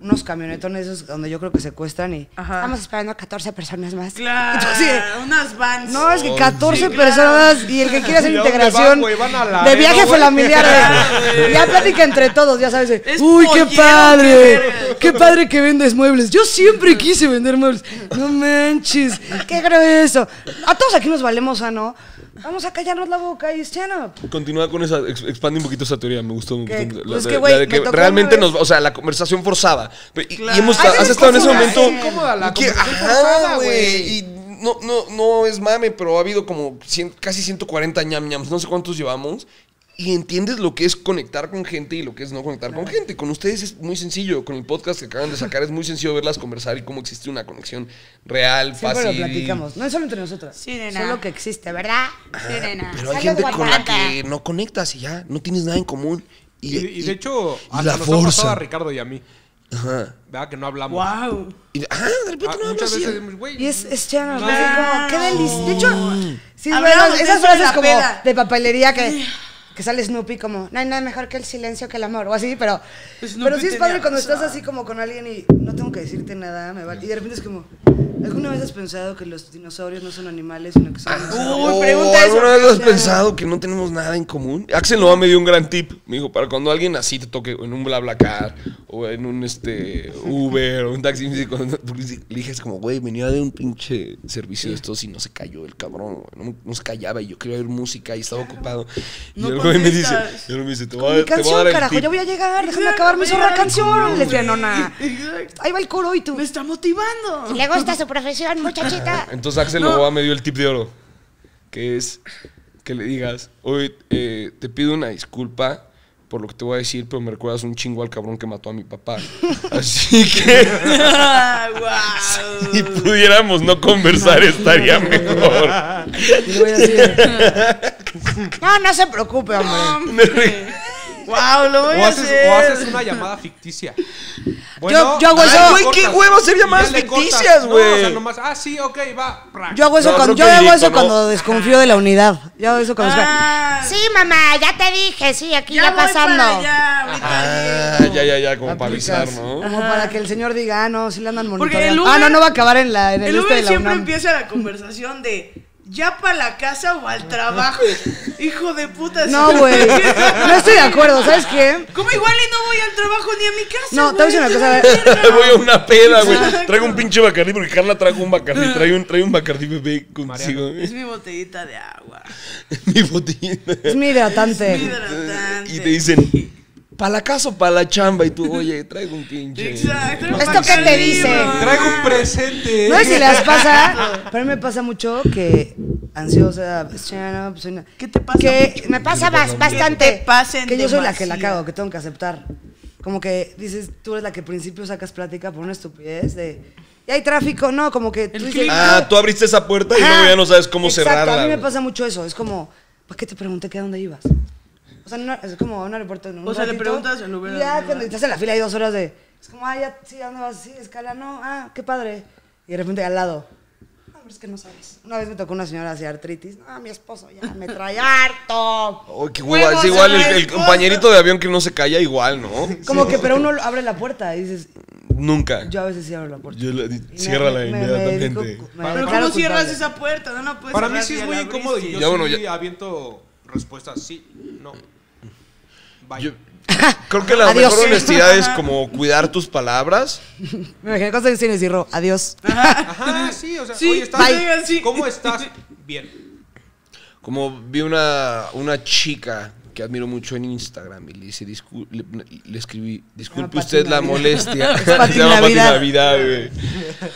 unos camionetones esos donde yo creo que secuestran y Ajá. estamos esperando a 14 personas más. Claro, de, unas vans. no, es que 14 Sí, claro. personas y el que quiere hacer ¿Y a dónde integración van, güey? ¿Van a de Laredo, viaje familiar. ya plática entre todos, ya sabes. Es Uy, qué padre. verga". Qué padre que vendes muebles. Yo siempre quise vender muebles. No manches. Qué grueso. A todos aquí nos valemos a no. Vamos a callarnos la boca y stand up. Continúa con esa, ex- expande un poquito esa teoría, me gustó. Que- gustó. pues de- que, güey, la de tocó realmente nos, o sea, la conversación forzada. Y, y Claro. hemos, Ay, has estado en ese momento. es incómoda la que- conversación ajá, forzada, güey. Y no, no, no es mame, pero ha habido como cien- casi 140 ñam ñams, no sé cuántos llevamos. Y entiendes lo que es conectar con gente y lo que es no conectar con gente. Con ustedes es muy sencillo. Con el podcast que acaban de sacar es muy sencillo verlas conversar y cómo existe una conexión real, Siempre fácil. lo platicamos. No es solo entre nosotras. Sí, nena. Solo que existe, ¿verdad? Sí, nena. Pero hay gente con la que no conectas y ya, no tienes nada en común. Y, y de hecho, y hasta la nos ha pasado fuerza. a Ricardo y a mí. Ajá. ¿Verdad? Que no hablamos. Wow. Y, ah, de repente Ah, no muchas hablas así. veces güey. Y es, es. Claro. así como, qué delicia. De hecho, sí, Hablamos bueno, esas frases como peda. de papelería que, que sale Snoopy como, no hay nada mejor que el silencio que el amor, o así, pero, Snoopy pero sí es padre tenía cuando estás así como con alguien y no tengo que decirte nada, me vale. Y de repente es como, ¿alguna vez has pensado que los dinosaurios no son animales, sino que son Uy, Oh, pregunta eso. ¿Alguna vez has pensado que no tenemos nada en común? Axel Nova me dio un gran tip. Me dijo, para cuando alguien así te toque en un BlaBlaCar o en un este Uber o un taxi, cuando- porque le dije, es como, güey, venía de un pinche servicio de estos y no se cayó el cabrón. No, no se callaba y yo quería oír música y estaba ocupado. Y No el güey me dice, y el me dice, te voy a, mi te voy a canción, dar el carajo, tip. yo voy a llegar, déjame acabar mi voy a zorra llegar al canción, lesbianona. Ahí va el coro y tú. Me está motivando. ¿Le gusta su profesión, muchachita? Entonces Axel No. Me dio el tip de oro, que es que le digas, oye, eh, te pido una disculpa por lo que te voy a decir, pero me recuerdas un chingo al cabrón que mató a mi papá. Así que wow. si pudiéramos no conversar estaría mejor. Y le voy a decir, no, no se preocupe, hombre. Wow, lo voy O a haces, hacer. o haces una llamada ficticia. Yo- yo hago Ay, eso. güey, qué huevo hacer llamadas ficticias, No, güey. o sea, nomás, ah, sí, ok, va. Yo hago eso, No, cuando, yo hago directo, eso ¿no? cuando desconfío de la unidad. Yo hago eso cuando Ah, Sí, mamá, ya te dije, sí, aquí ya, ya voy pasando. para allá, ahorita Ah, ya, ya, ya, como para avisar, ¿no? Como para que el señor diga, ah, no, sí le andan Porque monitoreando. el Uber- ah, no, no va a acabar en, la, en el, El este Uber de la siempre UNAM. empieza la conversación de ¿Ya para la casa o al trabajo? Hijo de puta. No, güey. No estoy de acuerdo, ¿sabes qué? ¿Cómo igual y no voy al trabajo ni a mi casa? No, te voy a decir una cosa. Voy a una peda, güey. Traigo un pinche bacardí porque Carla trajo un bacardí. Trae un, trae un bacardí bebé consigo. Es mi botellita de agua. Mi botellita. Es mi hidratante. Hidratante. Y te dicen, ¿para la casa o para la chamba? Y tú, oye, traigo un pinche. Exacto. ¿Esto qué te dice? Traigo un presente. No sé si les pasa, pero a mí me pasa mucho que ansiosa, soy una- ¿Qué te pasa Que mucho? Me pasa bas- Que te bastante. pasen que yo soy la que la cago, que tengo que aceptar. Como que dices, tú eres la que al principio sacas plática por una estupidez de. Y hay tráfico, no, como que tú dices. Ah, tú abriste esa puerta y Ajá. luego ya no sabes cómo Exacto, cerrarla. A mí me pasa mucho eso. Es como, ¿para qué te pregunté que a dónde ibas? O sea, no, es como un aeropuerto. en un O sea, le preguntas al Uber Ya cuando estás en la fila hay dos horas de. Es como, ah, ya, sí, ¿a dónde vas? Sí, escala, no, ah, qué padre. Y de repente al lado. No, pero es que no sabes. Una vez me tocó una señora hacia artritis. No, mi esposo ya me trae harto. Oh, qué hueva. Es igual el, la el compañerito de avión que no se calla, igual, ¿no? Como que, pero uno abre la puerta y dices, Nunca. yo a veces sí abro la puerta. Yo me- me- me inmediatamente. Pero ¿cómo cierras esa puerta? No, no puedes Para mí sí es muy la incómodo y yo Ya, bueno, sí ya- aviento respuestas sí, no. Yo- creo que la Adiós. mejor honestidad es como cuidar tus palabras. Me imaginé cosas tienes y ro, adiós. Ajá, sí, o sea, Sí, oye, ¿estás bien? Sí. ¿Cómo estás? Bien. Como vi una, una chica que admiro mucho en Instagram y le dice, discu- le, le escribí, disculpe Ah, usted la molestia. Se llama Navidad. Güey.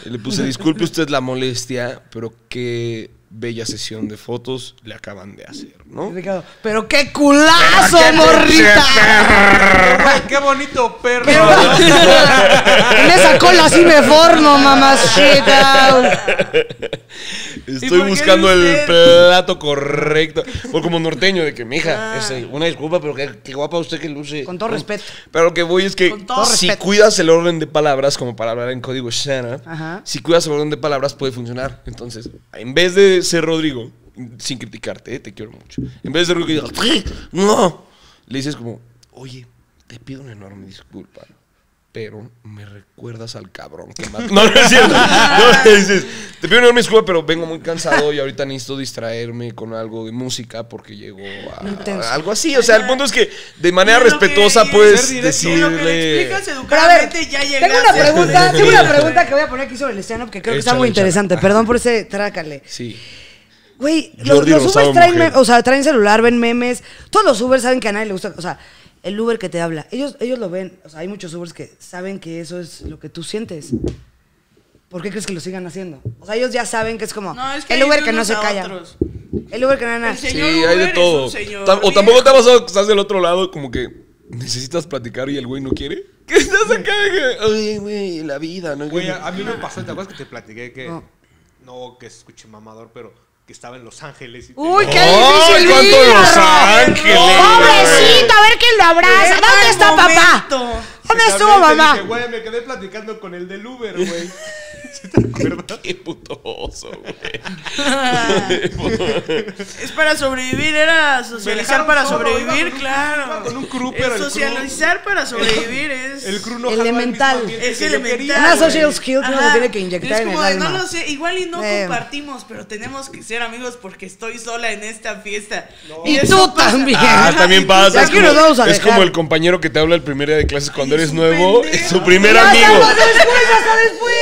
Le puse, disculpe usted la molestia, pero qué bella sesión de fotos le acaban de hacer, ¿no? Ricardo, pero qué culazo, morrita. Qué bonito perro. En esa cola sí me formo, mamacita. ¿Y Estoy qué buscando el plato correcto. O como norteño, de que, mija, Ah. este, una disculpa, pero qué, qué guapa usted que luce. Con todo respeto. Pero lo que voy es que si respeto. cuidas el orden de palabras, como para hablar en código Shana, Ajá. si cuidas el orden de palabras puede funcionar. Entonces, en vez de ser Rodrigo, sin criticarte, eh, te quiero mucho. En vez de ser Rodrigo no, le dices como, oye, te pido una enorme disculpa. Pero me recuerdas al cabrón que mató. No, no es cierto. No, le dices, te pido una enorme disculpa, pero vengo muy cansado y ahorita necesito distraerme con algo de música porque llego a, algo así. O sea, el punto es que de manera respetuosa y puedes. En lo que le decirle. explicas educadamente ya llegaste. tengo una pregunta, tengo una pregunta que voy a poner aquí sobre el stand-up que creo que está muy échale. interesante. Perdón por ese trácale. Sí. Güey, los, Ubers traen, o sea, traen celular, ven memes. Todos los Ubers saben que a nadie le gusta. O sea, el Uber que te habla, ellos, ellos lo ven. O sea, hay muchos Ubers que saben que eso es lo que tú sientes. ¿Por qué crees que lo sigan haciendo? O sea, ellos ya saben que es como No, es que el Uber que no se calla. otros. El Uber que no nada. Sí, Señor hay de Uber es todo. un señor Tam- o tampoco te ha pasado que estás del otro lado, como que necesitas platicar y el güey no quiere. Que estás acá oye, güey, la vida, ¿no? Güey, a mí me pasó, ¿te acuerdas que te platiqué que No. no, que escuche mamador, pero que estaba en Los Ángeles y Uy, qué ¡Ay, difícil cuánto vida, Los. Ángeles! Pobrecito, a ver quién lo abraza. ¿Dónde está papá? momento. ¿Dónde Te estuvo mamá? dije, Güey, me quedé platicando con el del Uber, güey. ¿Sí te acuerdas? Qué putoso, güey. Es para sobrevivir, era socializar para solo, sobrevivir, claro. iba con un crew, Es pero el crew- socializar para sobrevivir es. El crew no Elemental. Es elemental. quería, Una social skill que uno Ajá. tiene que inyectar es en como el de, alma. no lo sé, igual y no Eh. compartimos, pero tenemos que ser amigos porque estoy sola en esta fiesta. Y eso tú pasa. también. Ah, también pasa. Es que como, nos vamos a es dejar. como el compañero que te habla el primer día de clases cuando Ay, eres nuevo. pendejo. Es su primer amigo. hasta después, hasta después.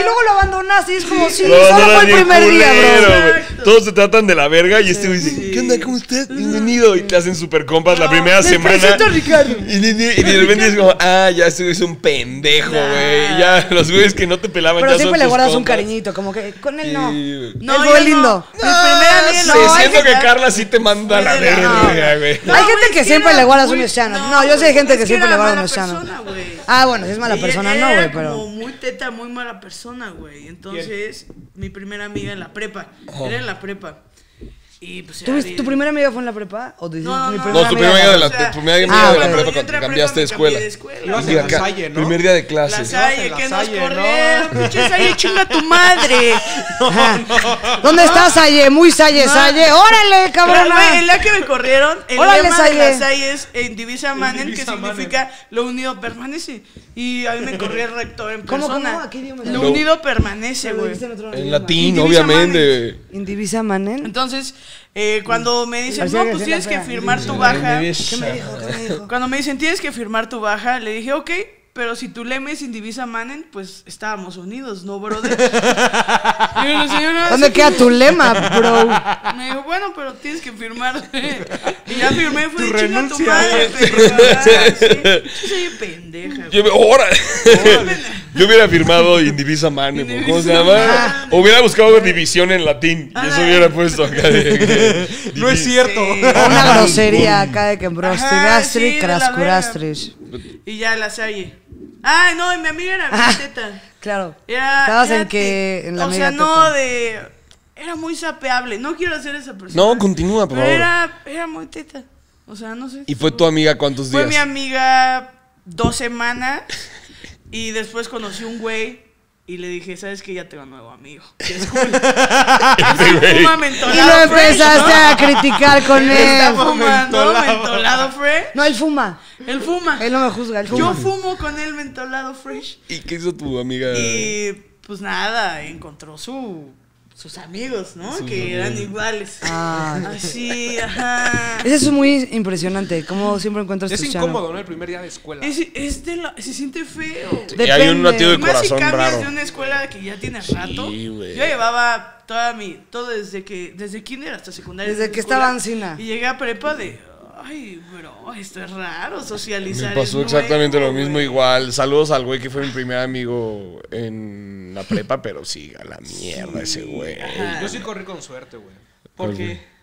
Y luego lo abandonaste y es como, sí, No, solo no, fue el primer día, bro. Todos te tratan de la verga y este güey dice, ¿qué onda? ¿Cómo estás? Bienvenido. Y te hacen super compas la primera Me semana. Ricardo. Y, de- de- y de repente es como, ah, ya este güey es un pendejo, güey. Ya los güeyes que no te pelaban Pero ya siempre son le guardas un cariñito, como que con él no. Sí. No, Él fue no. lindo. Sí, no, hay siento que Carla sí te manda la verga, güey. No, hay gente que siempre le guardas un stand no, No, yo sé de gente que siempre le guarda un güey. Ah, bueno, si es mala persona, no, güey, pero. como muy teta, muy mala persona, güey. Entonces, mi primera amiga en la prepa. Era en la prepa. Y pues ¿Tuviste- ¿Tu primera amiga fue en la prepa? ¿O dices, No, no, mi no. primera No, tu amiga primera amiga de la, tu primera amiga ah, de la ok. prepa Cuando te cambiaste de escuela. de escuela. Ibas en la Salle, ¿no? Primer día de La clases. Salle, la que nos Salle, corrieron. Pinche Salle, chinga tu madre. Ajá. ¿Dónde estás, Salle? Muy Salle, Salle. ¡Órale, Pero, güey, el cabrona! día que me corrieron, el Órale, lema de Salle. la Salle es en divisa manen, que divisa significa lo unido permanece. Y a mí me corrió el rector en ¿Cómo, persona. cómo? ¿A qué idioma? Lo Lo- unido permanece, güey. en En latín, Indivisa obviamente. Indivisa Manen. Entonces, eh, cuando me dicen, no, pues tienes que firmar tu baja. ¿Qué me dijo? ¿Qué me dijo? Cuando me dicen, tienes que firmar tu baja, le dije, ok, pero si tu lema es Indivisa Manen, pues estábamos unidos, ¿no, brother? y la señora, ¿Dónde queda tu lema, bro? Me dijo, bueno, pero tienes que firmar. y ya firmé, fue de chinga tu madre. Sí, sí, soy pendeja. Yo, me- ¡Ora! Yo hubiera firmado Indivisa Mane, ¿no? ¿cómo se llama? O hubiera buscado división en latín y eso hubiera puesto acá. de- de- No es cierto. Sí. Una grosería acá de que brosti, Ajá, gastri, sí, de la crascurastris. Y ya la salle. Ay, no, y mi amiga era bien teta. Claro. Era, Estabas era en que en la O sea, no teta. de. Era muy sapeable. No quiero ser esa persona. No, continúa, por pero favor. Era, era muy teta. O sea, no sé. ¿Y fue tu amiga cuántos Fue mi días? amiga dos semanas. Y después conocí un güey. Y le dije, ¿sabes qué? Ya tengo un nuevo amigo. Que es. Fuma Y mentolado lo fresh, empezaste ¿no? a criticar con Está él. fumando mentolado. mentolado fresh. No, él fuma. Él fuma. Él no me juzga, él fuma. Yo fumo con él mentolado fresh. ¿Y qué hizo tu amiga? Y pues nada, encontró su, sus amigos, ¿no? que eran iguales. Ah. Así, ajá. Ese es muy impresionante, cómo siempre encuentras Es incómodo, ¿no? El primer día de escuela. Es, es de la, se siente feo. Y hay un Depende. latido de Más si corazón cambias raro. de una escuela que ya tiene rato. güey. Yo llevaba toda mi, todo desde que, desde kinder hasta secundaria. Desde que escuela, estaba Ancina. Y llegué a prepa de, ay, bro, esto es raro, socializar. Me pasó es exactamente nuevo, lo mismo güey". igual. Saludos al güey que fue mi primer amigo en la prepa, pero sí, a la mierda ese güey. Ajá. Yo sí corrí con suerte, güey. ¿Por qué?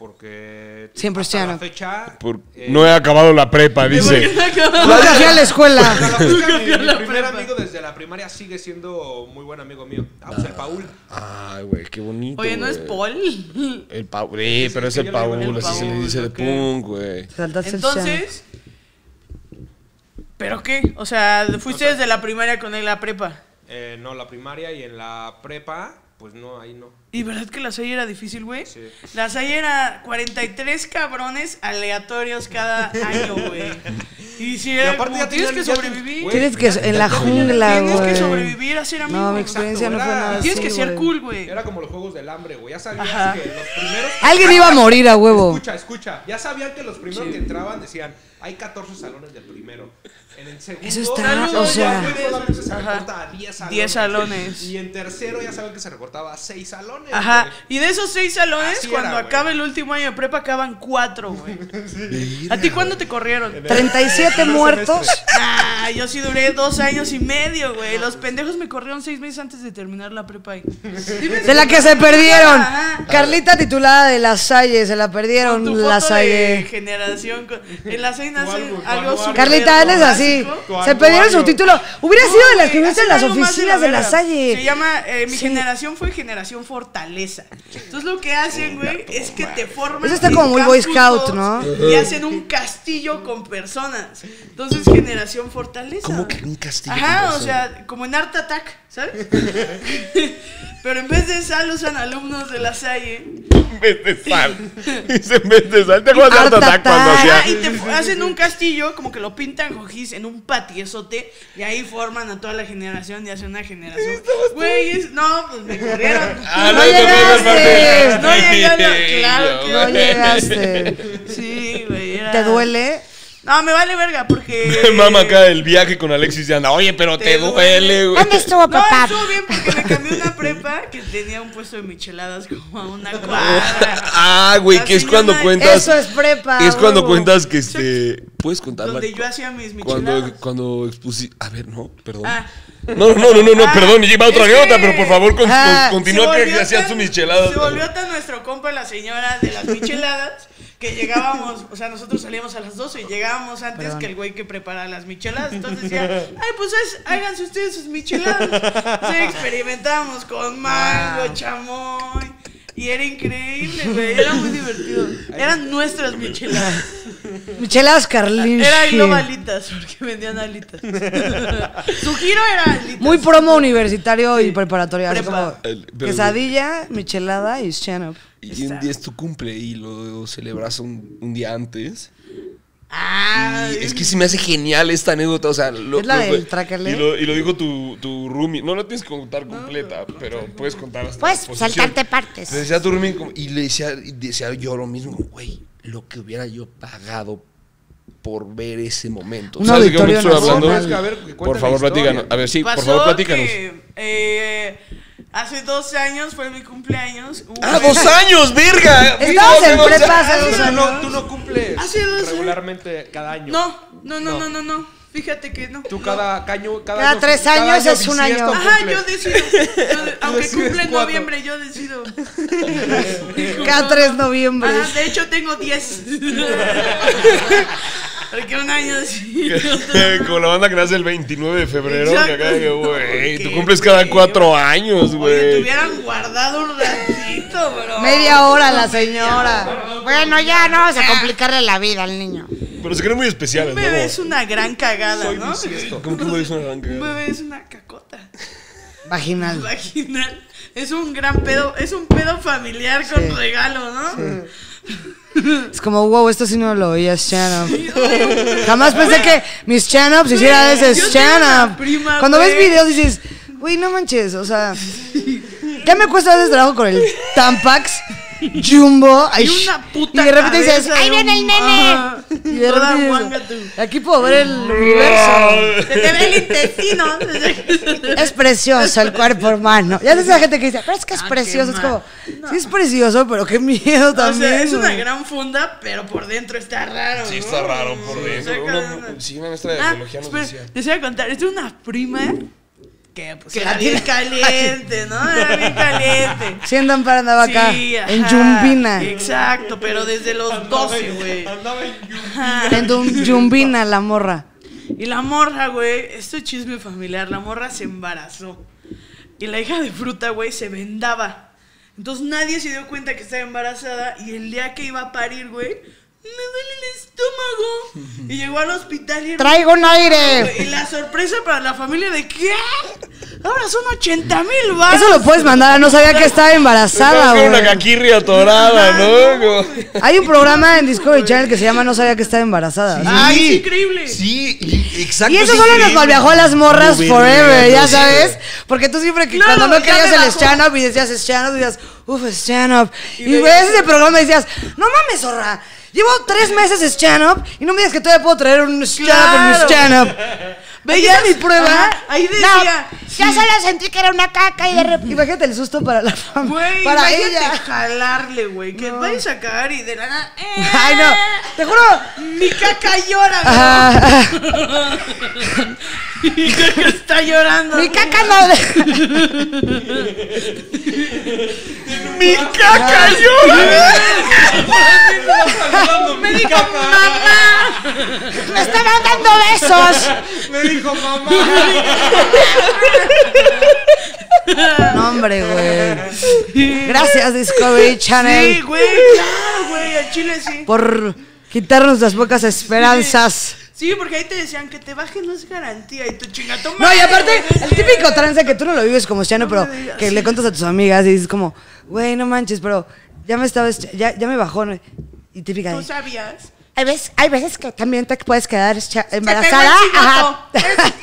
Porque Siempre hasta la fecha Por- eh, No he acabado la prepa, dice. Nunca fui a la escuela. la fecha, mi, primer amigo desde la primaria sigue siendo muy buen amigo mío. Ah, pues el Paul. Ay, güey, qué bonito. Oye, ¿no es güey. Paul? El Paul, sí, pero es que el yo le digo Paul, el así se le Paul, dice de ok. punk, güey. Saltaste el chano. Entonces, ¿pero qué? O sea, fuiste desde la primaria con él a la prepa. Eh, no, la primaria y en la prepa, pues no, ahí no. ¿Y verdad que la Salle era difícil, güey? Sí. La Salle era 43 cabrones aleatorios cada año, güey. Y si era aparte como, ya tienes tenían- que sobrevivir. güey, Tienes que en la jungla, Tienes que güey. sobrevivir a ser amigo. No, mi Exacto, experiencia no fue era- nada así. Tienes que ser güey. cool, güey. Era como los juegos del hambre, güey. Ya sabías Ajá. que los primeros. Alguien iba a morir a huevo. Escucha, escucha. Ya sabían que los primeros que entraban decían: hay 14 salones del primero. En el segundo. Eso está, Saludos, o sea- se recorta a 10 salones. 10 salones. Y en tercero ya saben que se recortaba a 6 salones. Ajá. güey. Y de esos seis salones, Así cuando era, güey. acabe el último año de prepa, acaban cuatro, güey. ¿A ti cuándo te corrieron? 37 muertos. Ah, yo sí duré dos años y medio, güey. Los pendejos me corrieron seis meses antes de terminar la prepa ahí. De la que se perdieron. Ajá. Carlita titulada de La Salle, se la Con perdieron tu La de Salle. generación. con- En la seis nace algo, tu algo Carlita, él es así. Se perdieron su título. Hubiera sido de las que viste en las oficinas de La verga. Salle. Se llama, eh, mi Sí. generación fue generación fortaleza. Entonces lo que hacen, güey, es que te forman. Eso está como muy Boy Scout, ¿no? Y hacen un castillo con personas. Entonces, generación fortaleza. ¿Cómo que un castillo con Ajá, o sea, como en Art Attack, ¿sabes? Pero en vez de sal usan alumnos de la Salle. En vez de sal. Dice en vez de sal. ¿Te acuerdas de Art Art Attack cuando hacía? Y te hacen un castillo, como que lo pintan jojis en un patiezote, y ahí forman a toda la generación y hacen una generación. Güey, es- no, pues me corrieron. Ah, No eso fue llegaste. No la- claro que No llegaste. Sí, güey, era... ¿Te duele? No, me vale verga, porque... Mama acá el viaje con Alexis de anda. Oye, pero te, Te duele, güey. ¿Dónde estuvo No, papá? estuvo bien porque me cambié una prepa que tenía un puesto de micheladas como a una cuadra. Ah, güey, que es cuando cuentas. Eso es prepa. Es cuando huevo. cuentas que este. Puedes contarla. Donde yo hacía mis Cuando, micheladas. cuando expusiste. A ver, no, perdón. Ah. No, no, no, no, no, Ah, perdón. Lleva otra que- anécdota, pero por favor, con- Ah, con- continúa que tan- tus micheladas. Se volvió tan nuestro compa la señora de las micheladas que llegábamos, o sea, nosotros salíamos a las 12 y llegábamos antes Perdón. que el güey que prepara las micheladas. Entonces decía, ay, pues es- háganse ustedes sus micheladas. O sea, experimentábamos con mango, chamoy. Y era increíble, güey. Era muy divertido. Eran nuestras micheladas. Micheladas Carlín. Era y luego alitas, porque vendían alitas. Su giro era alitas. Muy promo universitario y preparatorio. así Prepa. como El- pero- quesadilla, michelada y stand-up. Y un día es tu cumple y lo celebras un, un día antes. Ah, Y es que se me hace genial esta anécdota. O sea, lo, ¿Es la lo- del? Y lo, y lo dijo tu, tu roomie. No la tienes que contar completa, pero puedes contar hasta posición. saltarte partes. Le decía tu roomie como- y le decía, y decía yo lo mismo, güey, lo que hubiera yo pagado por ver ese momento. ¿Sabes de qué momento estoy hablando? nacional. Es que, a ver, por favor, platícanos. A ver, sí, por favor, platícanos. que eh, hace dos años fue mi cumpleaños. ¡Ah, dos años, verga! Estabas Hace en dos prepa años. hace Tú dos no, años. tú no cumples Hace dos años. regularmente cada año. No, no, no, no, no, no. Fíjate que no. Tú No. cada año, cada, Cada año- tres cada años es un año. Ajá, cumples. yo decido. Yo aunque cumple en noviembre, yo decido. Cada tres noviembre. Ajá, de hecho tengo 10. Porque un año sí. Como la banda que nace el 29 de febrero. Que Exacto. acá, que, güey, tú cumples cada cuatro años, Oye, te güey. hubieran guardado un ratito, bro. Media hora la señora. Bueno, ya no vamos a complicarle la vida al niño. Pero se creen muy especiales, Un bebé ¿no? es una gran cagada, Soy ¿no? bisiesto. ¿Cómo que un bebé es una gran Un cagada? bebé es una cacota. Vaginal. Vaginal. Es un gran pedo, es un pedo familiar con Sí. regalo, ¿no? Es como, wow, esto sí no lo oía stand-up. Jamás pensé que mis stand-ups hiciera ese yo tengo una stand-up. prima, Cuando ves güey. videos dices, güey, no manches, o sea, ya me cuesta veces trabajo con el Tampax Jumbo. ay, Y una puta y de repente dices, ¡ahí viene el nene! Y de repente dices, aquí puedo ver el universo. Se te ve el intestino. Es precioso el cuerpo humano. Ya sabes esa gente que dice, pero es que es Ah, qué precioso. Es como, sí es precioso, pero qué miedo O también. sea, es una gran funda, pero por dentro está raro. Sí, ¿no? está raro por dentro. Saca Una- sí, una maestra de Ah, biología nos espera, decía. les voy a contar. Es una prima que pues Que era la bien caliente, ¿no? Era bien caliente. Sí andan para andaba acá, Sí, en Yumbina. Exacto, pero desde los 12, güey. Andaba en Yu- Ajá. En Yumbina, la morra. Y la morra, güey, esto es chisme familiar, la morra se embarazó. Y la hija de fruta, güey, se vendaba. Entonces nadie se dio cuenta que estaba embarazada y el día que iba a parir, güey, me duele el estómago. Y llegó al hospital y... Traigo un aire. Y la sorpresa para la familia de ¿qué? Ahora son 80 mil baros. Eso lo puedes mandar no sabía que estaba embarazada, Con una güey. caquirria atorada, ¿no? Hay un programa en Discovery Channel que se llama No sabía que estaba embarazada. Ay, es increíble. Sí, y- exacto. Y eso es solo nos malviajó a las morras No, forever, ya no, sí. sabes. Porque tú siempre que Claro, cuando no querías el stand-up y decías stand-up, decías, uff, stand-up. Y, Y ves ese programa y decías, no mames, zorra. Llevo tres meses stand-up y no me digas que todavía puedo traer un stand-up Claro. stand-up. Veía mi prueba. Ajá, ahí No, decía. ya solo sentí que era una caca y de repente. Imagínate el susto para la familia. Güey, Para ella. jalarle, güey. Que vayas a cagar y de la nada. ¡eh! Ay, no. Te juro. Mi caca llora, güey. Mi caca está llorando. Mi caca no. ¡Mi caca llora! Me dijo mamá. Me estaban dando besos. Me dijo mamá. No, hombre, güey. Gracias, Discovery Channel. Sí, güey, claro, güey. Al chile sí. por quitarnos las pocas esperanzas. Sí, porque ahí te decían que te bajen no es garantía y tu chingato. No, y aparte, el típico trance que tú no lo vives como chano, pero digas. que le contas a tus amigas y dices como, güey, no manches, pero ya me estaba, ya, ya me bajó. ¿no? Y típica ¿Tú sabías? Hay veces, hay veces que también te puedes quedar cha- pegó el embarazada.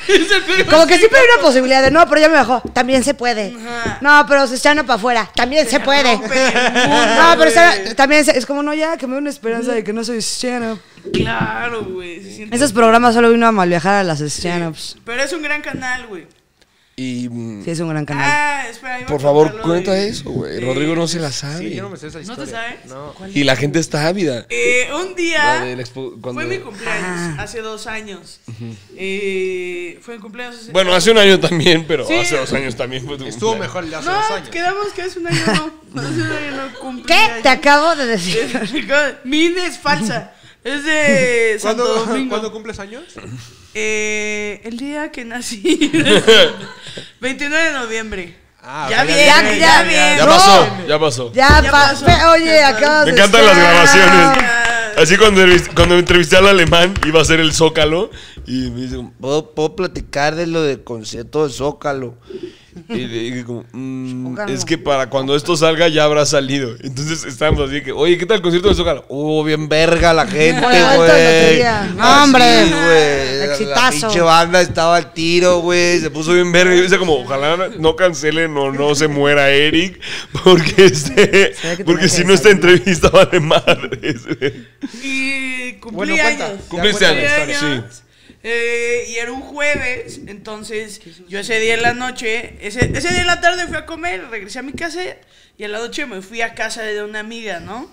Se pegó como el que siempre hay una posibilidad de, no, pero ya me bajó. También se puede. Ajá. No, pero se echan para afuera. También se puede. mundo, No, pero está- también es, es como, no, ya, que me da una esperanza de que no soy stand Claro, güey. se Esos programas solo vino a malviajar a las stand-ups. Pero es un gran canal, güey. Y. mm, Sí, es un gran canal. Ah, espera, Por favor, cuenta de- eso, güey. de- Rodrigo no se la sabe. Sí, yo no me sé esa ¿No historia. te sabes? No. Y la gente está ávida. Eh, un día expo- cuando- fue mi cumpleaños, Ah. hace dos años. Eh, fue mi cumpleaños. hace- Bueno, hace un año también, pero Sí. hace dos años también fue tu Estuvo cumpleaños. mejor el de hace No, dos años. quedamos que hace un año no. Hace un año no cumplí. ¿Qué? Te acabo de decir. Mi INE es falsa. Es de Santo ¿Cuándo, Domingo. ¿Cuándo cumples años? Eh, el día que nací. 29 de noviembre. Ah, Ya bien, ya- ya, ya- bien. Ya pasó, ya pasó. Ya, Ya pa- pasó. pe- oye, acabas Me de encantan las grabaciones. Así cuando, cuando entrevisté al alemán, iba a ser el Zócalo. Y me dice, ¿puedo, puedo platicar de lo del concierto de Zócalo? Y le dije como, "Mm, Zócalo. es que para cuando esto salga ya habrá salido. Entonces estábamos así que, oye, ¿qué tal el concierto de Zócalo? Uh, bien verga la gente, güey. No, Así, hombre. güey. La Exitazo. pinche banda estaba al tiro, güey. Se puso bien verga. Y yo decía como, ojalá no cancelen o no se muera Eric. Porque este, porque si no esta entrevista vale madres, güey. Y cumplí Bueno, años. Cumpliste la años, historia. Eh, y era un jueves, entonces yo ese día en la noche, ese, ese día en la tarde fui a comer, regresé a mi casa y en la noche me fui a casa de una amiga, ¿no?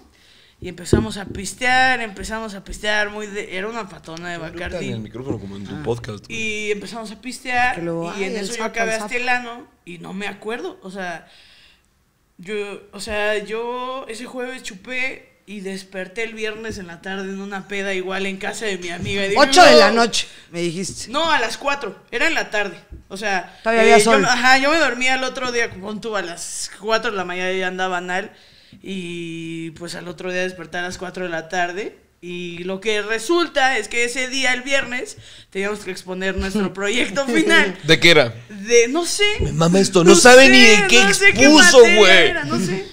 Y empezamos a pistear, empezamos a pistear muy de... Era una patona de en el Bacardi. micrófono como en tu podcast. güey. Y empezamos a pistear luego, y ay, en el eso yo acabé el hasta el ano y no me acuerdo, o sea, yo, o sea, yo ese jueves chupé y desperté el viernes en la tarde en una peda igual en casa de mi amiga. y dije, 8 de la noche, me dijiste. No, a las 4, era en la tarde. O sea, eh, Todavía había yo, sol. ajá, yo me dormía el otro día, como tú, a las 4 de la mañana ya andaba anal. Y pues al otro día desperté a las 4 de la tarde. Y lo que resulta es que ese día, el viernes, teníamos que exponer nuestro proyecto final. ¿De qué era? De, no sé. mama esto, no sabe ni de qué no expuso, güey. No sé.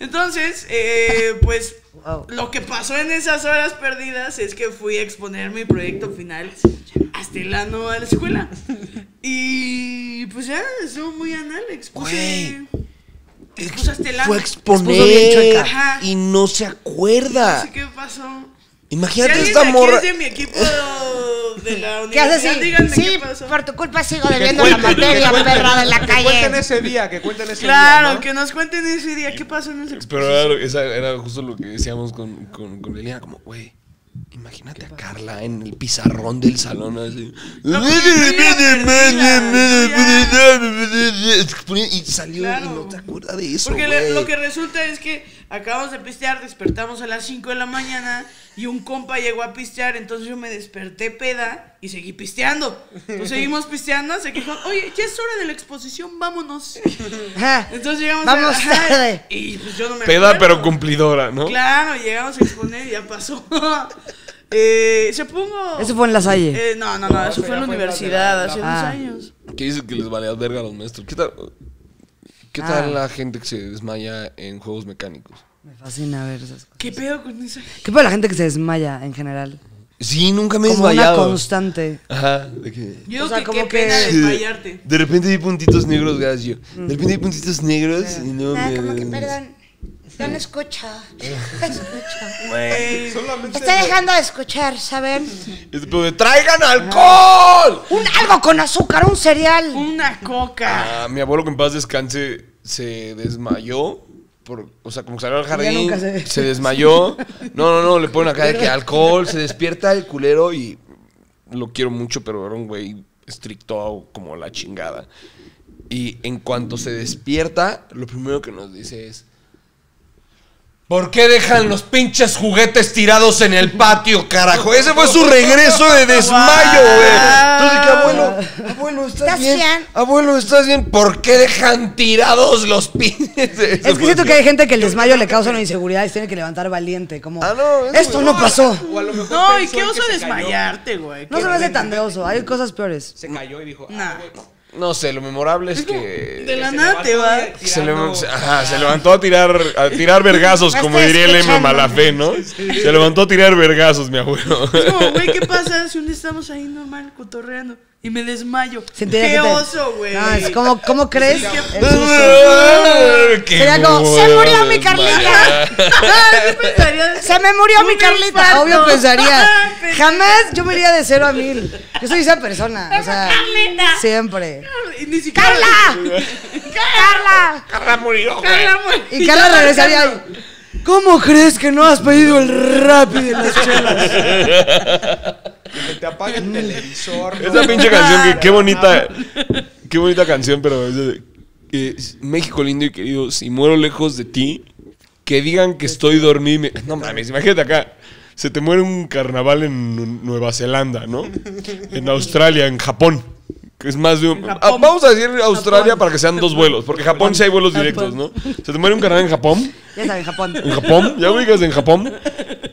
Entonces, eh, pues Wow. lo que pasó en esas horas perdidas es que fui a exponer mi proyecto final hasta el ano a la escuela. Y pues ya, estuvo muy anal. Expuse. Expuse hasta el ano. Fue a exponer. Ajá. y no se acuerda. No sé qué pasó. Imagínate esta morra. es de mi equipo de la ¿Qué haces universidad, así? díganme Sí, qué pasó. por tu culpa sigo debiendo la materia, perra de la Que cuenten calle. ese día, que cuenten ese Claro, día. ¿no? que nos cuenten ese día qué pasó en ese Pero era, lo- esa era justo lo que decíamos con, con, con Liliana, como, güey, imagínate a Carla en el pizarrón del salón así. Y salió Claro. y no te acuerdas de eso, Porque lo que resulta es que acabamos de pistear, despertamos a las 5 de la mañana y un compa llegó a pistear, entonces yo me desperté peda y seguí pisteando. Entonces seguimos pisteando, se quejó, oye, ya es hora de la exposición, vámonos. Ajá. Entonces llegamos Vamos a ajá, tarde. Y pues yo no me Peda acuerdo. pero cumplidora, ¿no? Claro, llegamos a exponer y ya pasó. eh, se pongo... Eso fue en la Salle. Eh, no, no, no, eso eso fue en la universidad, la- hace dos Ah. años. Que dice que les valía verga a los maestros. ¿Qué tal, qué Ah. tal la gente que se desmaya en juegos mecánicos? Me fascina ver esas cosas. ¿Qué pedo con esa? ¿Qué para la gente que se desmaya en general? Sí, nunca me he Como una desmayado. constante. Ajá, de que... Yo O sea, que como qué que- pena desmayarte. De repente hay puntitos negros, gas, yo. De repente hay puntitos negros y no Ah, me... como que perdón. Yo no escucho. No escucho. Güey. Solamente Estoy dejando de escuchar, ¿saben? ¡Traigan alcohol! Un algo con azúcar, un cereal. Una coca. Ah, mi abuelo que en paz descanse se desmayó. Por, o sea, como salió al jardín, nunca se... se- desmayó. No, no, no, le ponen acá de que alcohol, se despierta el culero y lo quiero mucho, pero era un güey estricto como la chingada. Y en cuanto se despierta, lo primero que nos dice es... ¿Por qué dejan los pinches juguetes tirados en el patio, carajo? Ese fue su regreso de desmayo, güey. Entonces, que abuelo, abuelo, ¿estás, ¿Estás bien? bien? Abuelo, ¿estás bien? ¿Por qué dejan tirados los pinches? Es que siento que hay gente que el desmayo le causa una inseguridad y se tiene que levantar valiente. Como, Ah, no, esto no pasó. O a lo mejor No, y qué oso desmayarte, güey. No se me hace tan de oso. Hay cosas peores. Se cayó y dijo, Nah. ah, güey. No sé, lo memorable es que... De la se nada te levantó va. Se, le- ajá, se levantó a tirar, a tirar vergazos, como diría el escuchando. Malafé, ¿no? Se levantó a tirar vergazos, mi abuelo. Es como, güey, ¿qué pasa si un día estamos ahí normal, cotorreando? Y me desmayo. ¡Qué oso, güey! No, es como, ¿cómo crees? Sí, qué- El susto. Qué Sería como, "Se murió mi desmayar". Yo pensaría- Se me murió mi Carlita. infarto. Obvio pensaría. Jamás yo me iría de cero a mil. Yo soy esa persona. O sea, siempre. Y ni siquiera. ¡Carla! ¡Carla! Carla murió. Carla, güey. Y Carla regresaría ¿Cómo crees que no has pedido el rap y de las chelas? Que te apague el televisor. ¿no? Esa pinche canción, que, qué bonita. Qué bonita canción, pero es de, eh, México lindo y querido, si muero lejos de ti, que digan que estoy dormido. y me- No mames, imagínate acá. Se te muere un carnaval en Nu- Nueva Zelanda, ¿no? En Australia, en Japón. que es más de un... Japón. Ah, vamos a decir Australia Japón. para que sean dos vuelos, porque Japón sí hay vuelos directos, ¿no? Se te muere un canal en Japón, Ya saben, Japón. en Japón, ya ubicas en Japón,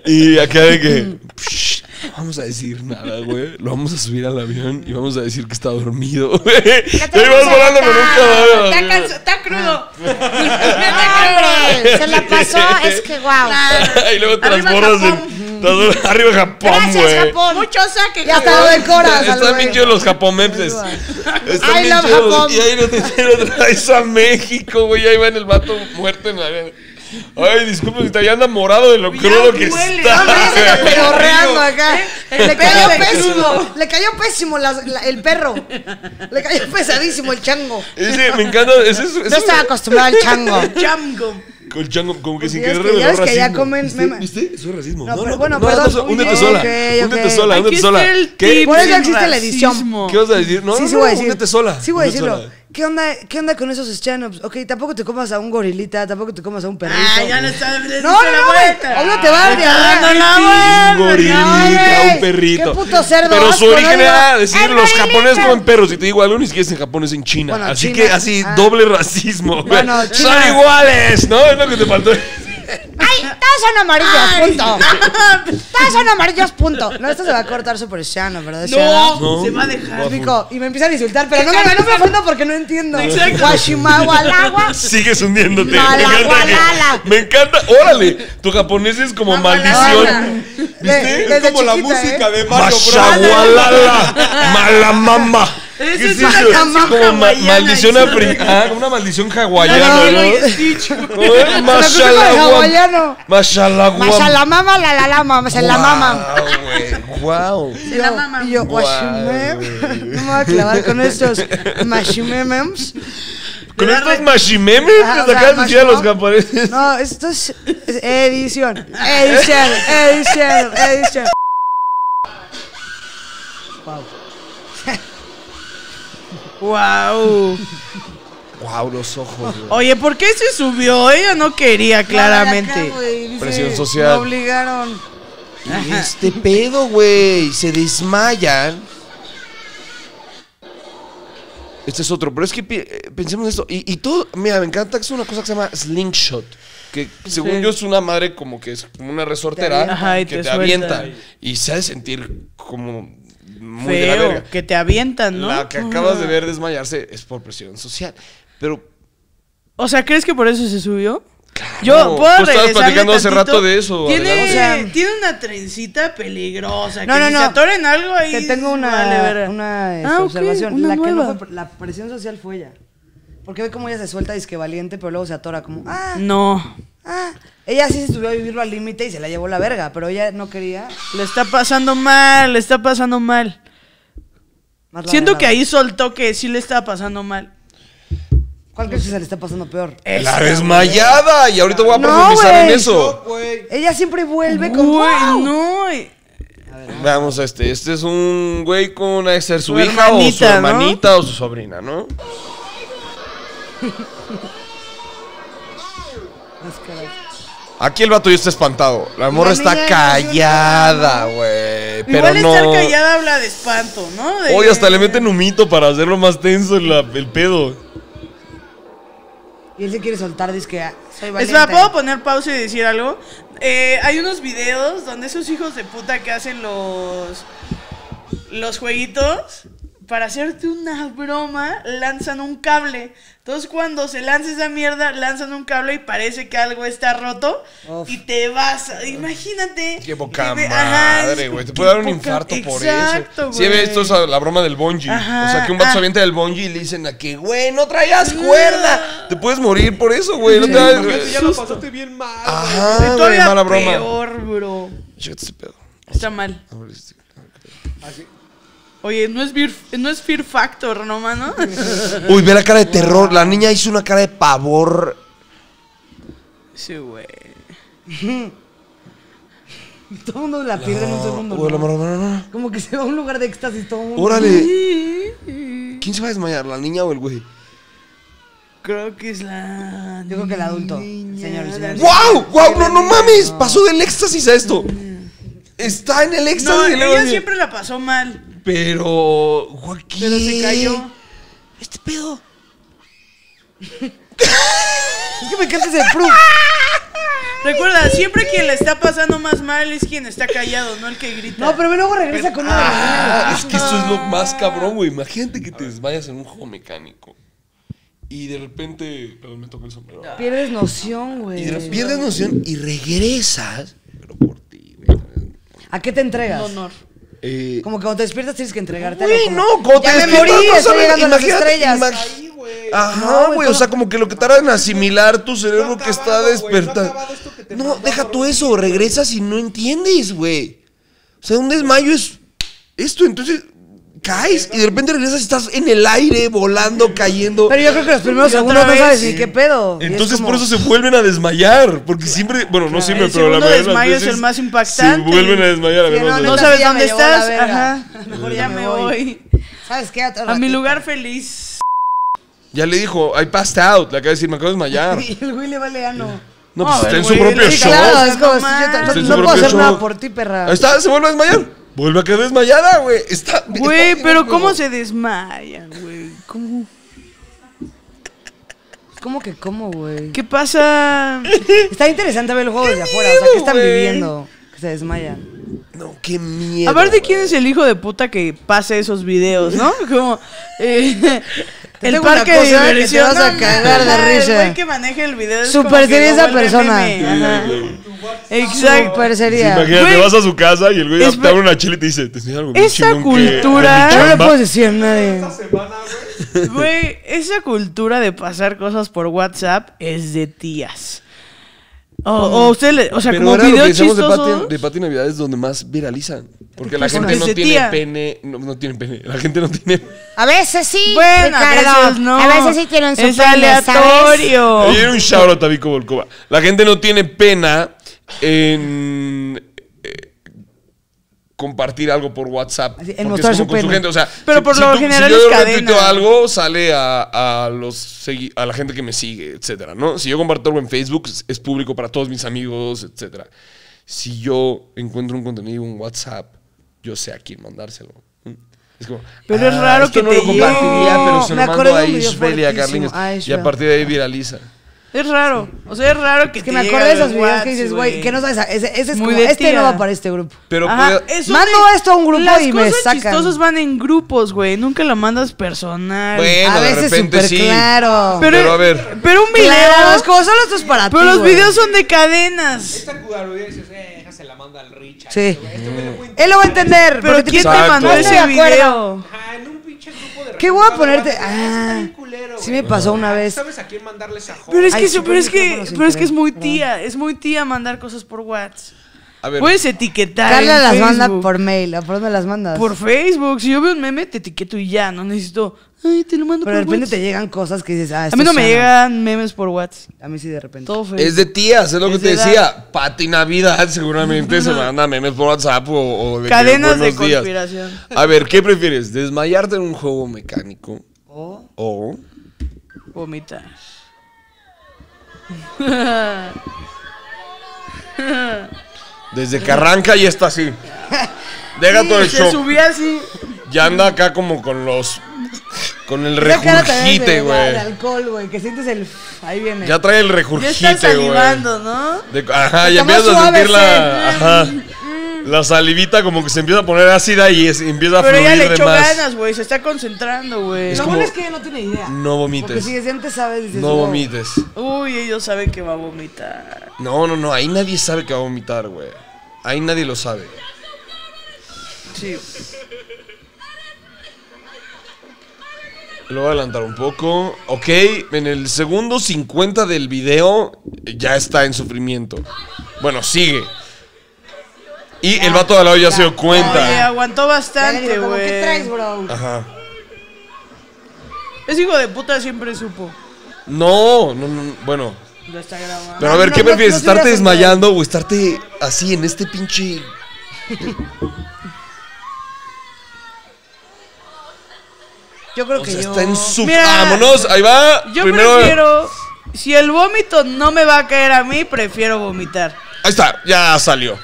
y acá de que... "Psh, no vamos a decir nada, güey. Lo vamos a subir al avión y vamos a decir que está dormido, güey. Y ahí vas volando con un cadáver. Está, está crudo. Hombre, se la pasó, es que guau. y luego transbordas Japón. en... Arriba Japón, Gracias, güey. Japón. Mucho saque. Ya hasta lo decoras. al Están bien chidos los japomepses. Están I bien love chidos. Japón. Y ahí lo traes a México, güey. Ahí va en el vato muerto en la Ay, disculpe, que ya anda morado de lo Ya crudo que huele. está. Ya se está pedorreando acá. Le cayó pésimo. Le cayó pésimo las- la- el perro. Le cayó pesadísimo el chango. Ese, me encanta. Ese es, No ese estaba acostumbrado al chango. Chango. con el chango, como que sin Pues querer revelar ves que ya racismo. comen- ¿Viste? ¿Viste? Eso es racismo. No, pero bueno, perdón. no, húndete Ok, sola. ok, Húndete ok. sola, está sola. el ¿Qué? Por eso existe la edición. racismo. ¿Qué vas a decir? No, sí, no, sí voy a no, decir. sola. Sí voy a decirlo. ¿Qué onda, ¿Qué onda con esos stand-ups? Ok, tampoco te comas a un gorilita, tampoco te comas a un perrito. Ah, ya le está No, no, no, obvio te va a dar Le está diarrea. dando la Un gorilita, un perrito. Qué puto cerdo Pero su origen ¿no? era decir ¡El los gorilita! japoneses comen perros. Y te digo algo, ni siquiera es en Japón, es en China. Bueno, así China, que así, ah. doble racismo. Son iguales, ¿no? Es lo que te faltó. ¡Ay! Todos son amarillos, punto. Todos son amarillos, punto. No, esto se va a cortar súper sano, ¿verdad? No, No. se va a dejar. Pico, y me empiezan a insultar, pero no me, no me ofendo porque no entiendo. Exacto. Guashimagualagua. Sigues hundiéndote. Me Mala, encanta, gualala. que- me encanta. Órale, tu japonés es como maldición. De- Es como la música ¿eh? de Mario Bros. Mashagualala. Malamamba. Esa ¿Qué es una como ma- maldición africana. Ah, una maldición La hawaiana, ¿no? Más a la mama, la la la mama, se la mama. Wow, Se la mama. Y yo, güey. No me voy a clavar con estos mashimemems. Con estos mashimemes Ah, que decir a los japoneses. No, esto es, es edición. Edición, edición, edición. Wow. Wow, los ojos, güey. Oye, ¿por qué se subió? Ella no quería, claramente. Acá, güey, dice, Presión social. Me obligaron. Este pedo, güey. Se desmayan. Este es otro, pero es que eh, pensemos en esto. Y, y todo, mira, me encanta que es una cosa que se llama slingshot. Que según Sí. yo es una madre como que es como una resortera Ajá, y que te te, avienta. Y se ha de sentir como muy de la Feo, verga. que te avientan, ¿no? La que acabas de ver desmayarse es por presión social. Pero O sea, ¿crees que por eso se subió? claro, Yo puedo tú estabas platicando hace rato de eso. Tiene, adelante. O sea- tiene una trencita peligrosa. No, que no, si no. se atoren en algo ahí. Te tengo una, vale una este, Ah, ok, observación. una la que no nueva. fue, la presión social fue ella. Porque ve cómo ella se suelta disque valiente, pero luego se atora como, ah, No. ah. Ella sí se subió a vivirlo al límite y se la llevó la verga, pero ella no quería. Le está pasando mal, le está pasando mal. Más Siento que ahí soltó que sí le estaba pasando mal. ¿Cuál crees que se le está pasando peor? La desmayada. Y ahorita voy a No, profundizar en eso. Ella siempre vuelve con. Güey, ¡Wow! no. y- Vamos a este. Este es un güey con una de ser su, Su hija o su hermanita, ¿no? hermanita o su sobrina, ¿no? Aquí el vato ya está espantado. La morra está callada, güey. Pero Igual no. estar callada habla de espanto, ¿no? De- Oye, hasta le meten humito para hacerlo más tenso el, el pedo. Y él se quiere soltar, dice que ah, soy valiente. Espera, ¿puedo poner pausa y decir algo? Eh, hay unos videos donde esos hijos de puta que hacen los los jueguitos para hacerte una broma lanzan un cable. Entonces cuando se lanza esa mierda lanzan un cable y parece que algo está roto Uf. y te vas. a- Imagínate. Qué poca madre, güey. Te puede dar un poca- infarto por Exacto, eso. Sí, güey. ve, esto es la broma del bungee. Ajá, O sea, que un vato ah. se avienta del bungee y le dicen a que, güey, no traías cuerda. Te puedes morir por eso, güey. No te Imagínate, ya lo pasaste bien mal. Ajá, Y güey, mala broma. peor, bro. Chécate este pedo. Está mal. Oye, no es, Fear- no es Fear Factor, ¿no, mano? Uy, ve la cara de terror. La niña hizo una cara de pavor. sí, güey. Todo el mundo la pierde en un segundo. Uy, la ¿no? mano. Como que se va a un lugar de éxtasis todo el mundo. Órale. ¿Quién se va a desmayar, la niña o el güey? Creo que es la. Yo creo que el adulto, niña, señores, la señores. ¡Wow! ¡Wow! No, no mames. Pasó del éxtasis a esto. Está en el No, éxtasis. luego ella siempre la pasó mal. Pero. Joaquín. Pero se cayó. Este pedo. Es que me encanta ese proof. Recuerda, siempre quien le está pasando más mal es quien está callado, no el que grita. No, pero luego regresa con una Ah, es que esto es lo más cabrón, güey. Imagínate que te desmayas en un juego mecánico. Y de repente. Perdón, me toca el sombrero. Pierdes noción, güey. Pierdes noción y regresas. Pero por ti, güey. ¿A qué te entregas? Un honor. Eh, Como que cuando te despiertas tienes que entregarte Güey, algo. no, como, ya te me morí, despiertas, no estoy sabes, llegando a las imagínate, estrellas. imag- Ahí, güey. Ajá, No, güey, güey, o sea, como que lo que tarda en asimilar tu cerebro que está acabado, güey, no ha despertando. acabado esto que te No, mandó deja tú eso, regresas y no entiendes, güey. O sea, un desmayo es esto, entonces caes y de repente regresas y estás en el aire, volando, cayendo. Pero yo creo que los primeros segundos no vez, sabes ni qué pedo. Y es Entonces como- por eso se vuelven a desmayar, porque siempre, bueno, no siempre, El pero la segundo mayoría de las desmayo es veces el más impactante. Se vuelven a desmayar, a Sí, ver, no, neta, sabes sí, ya dónde me llevó la estás. verga. Ajá. Mejor ya me voy. ¿Sabes qué? Otro A mi ratito. lugar feliz. Ya le dijo, I passed out, le acaba de decir, me acabo de desmayar. Y el güey le vale ano. No, pues está en su propio Sí, show. claro, es como No si yo mames. te- Está en su no, puedo propio hacer nada por ti, perra. Ahí está, se vuelve a desmayar. Vuelve a quedar desmayada, güey. Está. Güey, está- pero ¿cómo se desmayan, güey? ¿Cómo? ¿Cómo que cómo, güey? ¿Qué pasa? Está interesante ver el juego desde afuera. O sea, ¿qué están viviendo? Que se desmayan. No, qué miedo. Aparte. ¿quién es el hijo de puta que pase esos videos, no? Como. eh, el parque de cosa que te vas a no, cagar de risa. El güey que maneja el video. Es Super sería esa persona. Exacto. Super Sí, sería. imagínate, Güey. vas a su casa y el güey Es te abre una chela y te dice, te enseño algo Esa cultura- No le chamba". puedes decir a nadie. semana, güey. Güey, esa cultura de pasar cosas por WhatsApp es de tías. O, o usted le- o sea, Pero como ahora lo que decíamos de chistoso. Pati, de Pati Navidad es donde más viralizan. Porque la gente no tiene tía. pene. No, no tiene pene. La gente no tiene. A veces sí, Bueno, a Ricardo. veces no. A veces sí tienen su Es pene, ¿sabes? aleatorio. Ayer un shout a Vico Volkova. La gente no tiene pena en. Compartir algo por WhatsApp. Así, en porque mostrar es como su con su gente. O sea, Pero por lo tú- general si yo es retuiteo algo, sale a, a los a la gente que me sigue, etcétera, ¿no? Si yo comparto algo en Facebook, es, público para todos mis amigos, etcétera. Si yo encuentro un contenido en WhatsApp, yo sé a quién mandárselo. Es como, Pero es "Ah, raro esto que no te lo compartiría, pero se Me lo mando a Ishbel y a. Ah, Y a partir de ahí viraliza. Es raro. O sea, es raro que Es que te me acordé de esos videos que dices, güey, que no sabes. Ese, ese es Muy como, de este tía. no va para este grupo. Pero Ajá, puede- eso Mando de- esto a un grupo Las y me cosas sacan. chistosas van en grupos, güey. Nunca la mandas personal. Bueno, a de veces repente súper sí. claro. pero, pero a ver. Pero un video. Claro, es como solo esto es para ti, pero los videos son de cadenas. Esta y dices, eh, déjase la manda al Richard. Sí. Este Él lo va a entender. Pero ¿quién te mandó ese de acuerdo. video? Ajá, pinche grupo de ¿Qué voy a ponerte? Ah, sí me pasó una vez. ¿Sabes a quién mandarle esa joda? Pero es Ay, que, sí, pero es que, pero es que es muy tía, es muy tía mandar cosas por WhatsApp. A ver. Puedes etiquetar Carla en las manda por mail. ¿A por dónde las mandas? Por Facebook. Si yo veo un meme, te etiqueto y ya. No necesito. Ay, te lo mando Pero de por repente WhatsApp. te llegan cosas que dices, ah, A esto mí no me llegan memes por WhatsApp. A mí sí de repente. Todo Facebook. Es de tías, es lo que Es te de edad. decía. Pati Navidad seguramente se manda memes por WhatsApp o, o de que Cadenas de buenos días. conspiración. A ver, ¿qué prefieres? ¿Desmayarte en un juego mecánico O o Vomitar. desde que arranca y está así? Deja todo el Se show. subía así. Ya anda acá como con los. Con el Esa cara también de- güey. Alcohol, güey. Que sientes el. Ahí viene. Ya trae el Ya estás güey. salivando, ¿no? De- Ajá, Está ya más empiezas a suave, sentir la. sí. Ajá. La salivita como que se empieza a poner ácida y es- empieza a Pero fluir ya le de echó más. ganas, güey. Se está concentrando, güey. Es Lo como- bueno es que ella no tiene idea. No Porque vomites. si desde antes sabes, dices. No wow. vomites. Uy, ellos saben que va a vomitar. No, no, no. Ahí nadie sabe que va a vomitar, güey. Ahí nadie lo sabe. Sí. Lo voy a adelantar un poco. Ok, en el segundo 50 del video ya está en sufrimiento. Bueno, sigue. Y el vato de al lado ya se dio Oye, cuenta. aguantó Ya le bastante, como, ¿Qué traes, güey. bro? Ajá. Ese hijo de puta siempre supo. No, no, no. Bueno. Lo está grabando. Pero a ver, no, ¿qué no, prefieres? no ¿Estarte desmayando o estarte así en este pinche. Yo creo O que sea, yo. está en su. Mira, ¡Vámonos! Ahí va. Yo Primero. prefiero. Si el vómito no me va a caer a mí, prefiero vomitar. Ahí está, ya salió.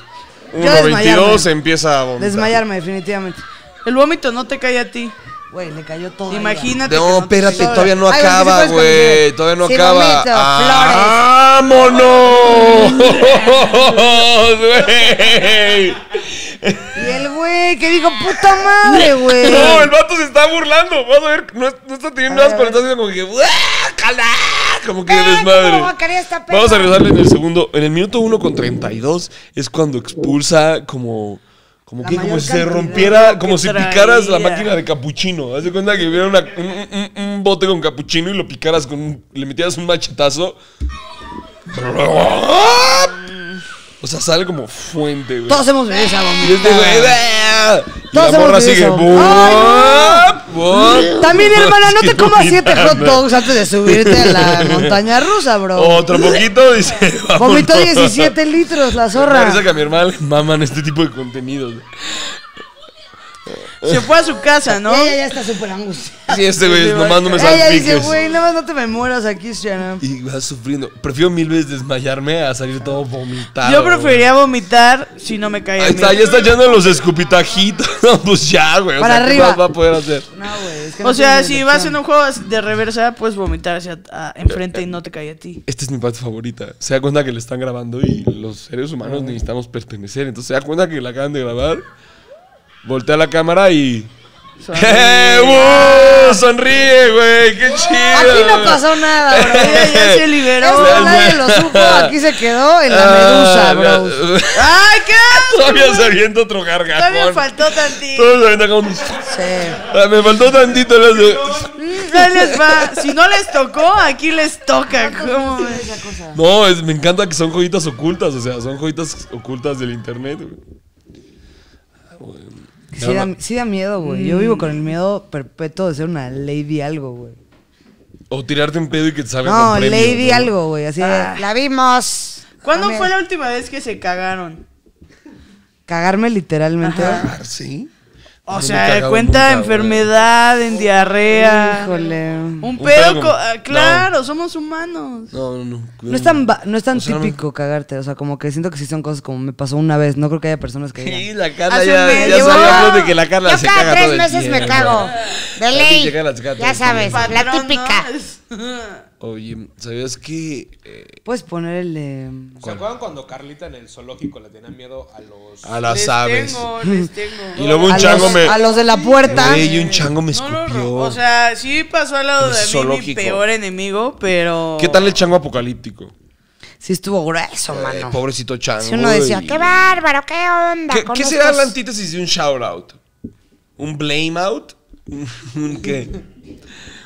Yo 1.22 desmayarme. empieza a vomitar. Desmayarme, definitivamente. El vómito no te cae a ti. Güey, le cayó todo. Imagínate. que No, no te espérate, todavía no acaba, güey. Todavía no Sí, acaba. vomito, ¡Vámonos! güey! Y el güey que dijo, puta madre, güey. No, el vato se está burlando. Vas a ver, no, no está teniendo nada, pero está haciendo como que. ¡Uah, cala! Como que Ven, desmadre. Vamos a regresarle en el segundo. En el minuto 1 con 32 es cuando expulsa como. Como La que como si se rompiera, como si traía. picaras la máquina de capuchino. Haz de cuenta que hubiera una- un, un- un bote con capuchino y lo picaras con. un- le metieras un machetazo. O sea, sale como fuente, güey. Todos hemos vivido esa Y este güey. vomitada. ¡ah! Y Todos la hemos morra vivido sigue. eso. También, hermana, no te comas siete hot dogs antes de subirte a la montaña rusa, bro. Otro poquito, dice. Vomitó vámonos. 17 litros la zorra. parece que a mi hermana le maman este tipo de contenidos. Se fue a su casa, ¿no? Ella ya está súper angustiada. Sí, este güey, nomás no me Ella dice, salpiques. güey, nada más no te me mueras aquí, Shannon. Y vas sufriendo. Prefiero mil veces desmayarme a salir todo vomitado. Yo preferiría vomitar si no me cae a Ahí está, ya está echando los escupitajitos. No, pues ya, güey. O Para sea, ¿qué arriba. más va a poder hacer? No, güey, es que no O sea, si vas en un juego de reversa, puedes vomitar hacia a- enfrente y no te cae a ti. Esta es mi parte favorita. Se da cuenta que le están grabando y los seres humanos necesitamos pertenecer. Entonces se da cuenta que la acaban de grabar. Voltea la cámara y. ¡Eh! ¡Uh! ¡Sonríe, güey! ¡Qué chido! Aquí no pasó nada, bro. Ella ya se liberó. Esto nadie lo supo, aquí se quedó en la medusa, Ah, bro. mira, ¡Ay, qué asco! Todavía se avienta otro gargajón. Todavía faltó tantito. Todos se avientan como. Sí. Ah, Me faltó tantito. Ahí les va. Si no les tocó, aquí les toca. ¿Cómo ves? Esa cosa. No, es- me encanta que son joyitas ocultas. O sea, son joyitas ocultas del internet. güey. Ah. Sí da, sí da miedo, güey. Yo vivo con el miedo perpetuo de ser una lady algo, güey. O tirarte un pedo y que te salga No, con premios, lady ¿no? algo, güey. Así de La vimos. ¿Cuándo fue la última vez que se cagaron? cagarme literalmente. Ah, ¿Sí? O sea, cuenta enfermedad, en diarrea. Híjole. Un pedo pedo, ah, no. claro, somos humanos. No, no, no. No es tan, ba- no es tan O sea, no- típico cagarte, o sea, como que siento que sí son cosas como me pasó una vez, no creo que haya personas que Sí, digan. la Carla Hace ya, mes. ya sabíamos de que la Carla Yo se cada caga tres todo el meses me tiempo. cago. De La ley. pinche Carla se caga todo Ya el sabes, tiempo. la Patrón, típica. ¿no? Oye, ¿sabías que eh, Puedes poner el de... ¿Se acuerdan cuando Carlita en el zoológico le tenía miedo a los... a las les aves? tengo, les tengo. Y luego un a, chango los, me. a los de la puerta. Güey, y un chango me No, no, escupió. no. O sea, sí pasó al lado El de mí mi peor enemigo, pero. ¿Qué tal el chango apocalíptico? Sí estuvo grueso, Eh, mano. pobrecito chango. Si uno decía, y- Qué bárbaro, qué onda. ¿Qué, qué será estos- la antítesis de un shout out? ¿Un blame out? ¿Un qué?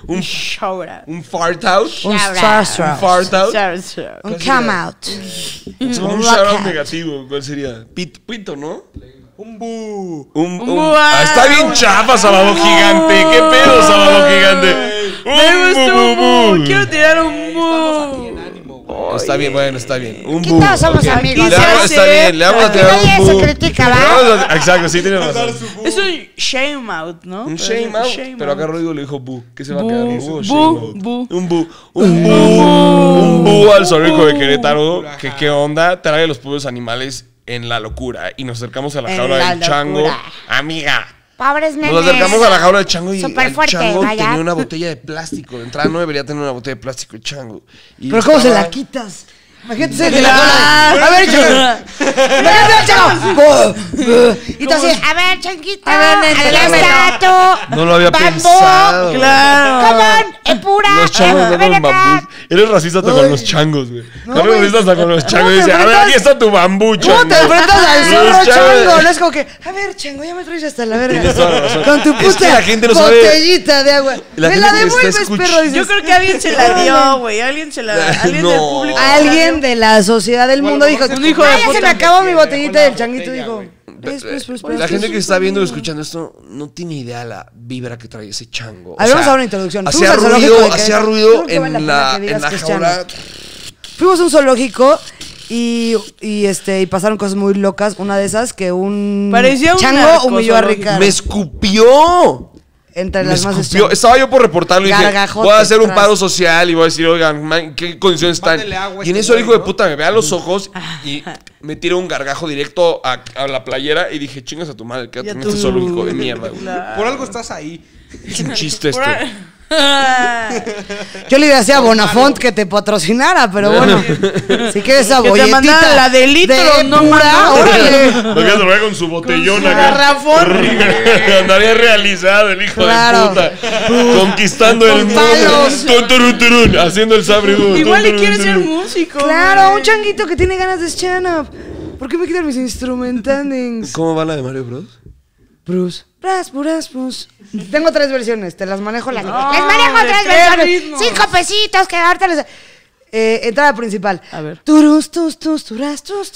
¿Un, Showra. un fart out? un Shout out. ¿Un fart out? Un ¿Qué come out. Un shout out negativo. ¿Cuál sería? Pit, pito, ¿no? Un bu. Un, un- buah, Ah, está bien chafa, sábado gigante. ¿Qué pedo, sábado gigante? Me Un gustó bu, un bu, bu. bu. Quiero tirar un Está bien, bueno, está bien. Un todos somos ok. amigos. Le vamos- está bien, le vamos a tirar un Nadie se bu. critica, a- Exacto, sí tienes razón. Es un shame out, ¿no? Un shame out. shame Pero acá. Rodrigo le dijo bu. ¿Qué se va a quedar? ¿Bu o bu, shame out? bu. Un bu. Un bu. Un bu al zoológico de Querétaro. Que qué onda. Trae los pueblos animales en la locura. Y nos acercamos a la jaula la del chango. Amiga. Pobres nenes. Nos acercamos a la jaula del chango y Súper el fuerte, chango vaya. tenía una botella de plástico. De entrada no debería tener una botella de plástico el chango. Y Pero ¿cómo se la quitas? Imagínate ser de la. A ver. Imagínate. Y tú así, A ver, changuito. A ver, Adelantato. No lo había Bambú. pensado. Claro. Come on, epura. Los changos no con acá. bambús. Eres racista hasta con los changos, güey. No, Eres racista hasta con los changos. ¿Cómo Y te dice, a ver, aquí está tu bambú, chango. ¿Cómo te enfrentas al zorro chango? No es como que, a ver, chango, ya me traes hasta la verga. Con tu que puta la gente no sabe- botellita de agua. Me la que devuelves, perro. Yo creo que alguien se la dio, güey. Alguien se la. Alguien del No. público. Alguien de la sociedad del mundo dijo, Un hijo de "Ay, ya se puta". me acabó mi botellita del changuito. Dijo. "Pues, pues, pues, pues, La gente que está viendo o pues". escuchando esto no tiene idea la vibra que trae ese chango. A ver, vamos a dar una introducción. Hacía ruido, hacía ruido en la en la jaula. Fuimos a un zoológico y, y, este, y pasaron cosas muy locas. Una de esas que un Parecía un chango humilló a. Ricardo. ¡Me escupió! Entre las más escupió. Estaba yo por reportarlo y dije, voy a hacer un paro social y voy a decir, oigan, man, ¿qué condiciones están? Y en este eso el hijo de puta me ve a los ojos y me tira un gargajo directo a, a la playera y dije, chingas a tu madre, quédate en este solo hijo de mierda. güey". Por algo estás ahí. Es un chiste ahí- Yo le decía a Bonafont que te patrocinara, pero bueno. si quieres esa Que te bolletita mandara la de litro, no pura, órale. Lo que con su botellón acá. garrafón. Andaría realizado el hijo Claro. de puta. Conquistando el Con mundo. palos. Tun, turun, turun, haciendo el sabre. duro. Igual y quiere turun, ser turun. músico. Claro, un changuito que tiene ganas de stand-up. ¿Por qué me quitan mis instrumentandings? ¿Cómo va la de Mario Bros? Bruce. Bras, bras, bras. Tengo tres versiones, te las manejo las Les manejo ¿de tres versiones. Cinco pesitos que ahorita les... Eh, entrada principal. A ver. Turus, tus, tus, turas, tus.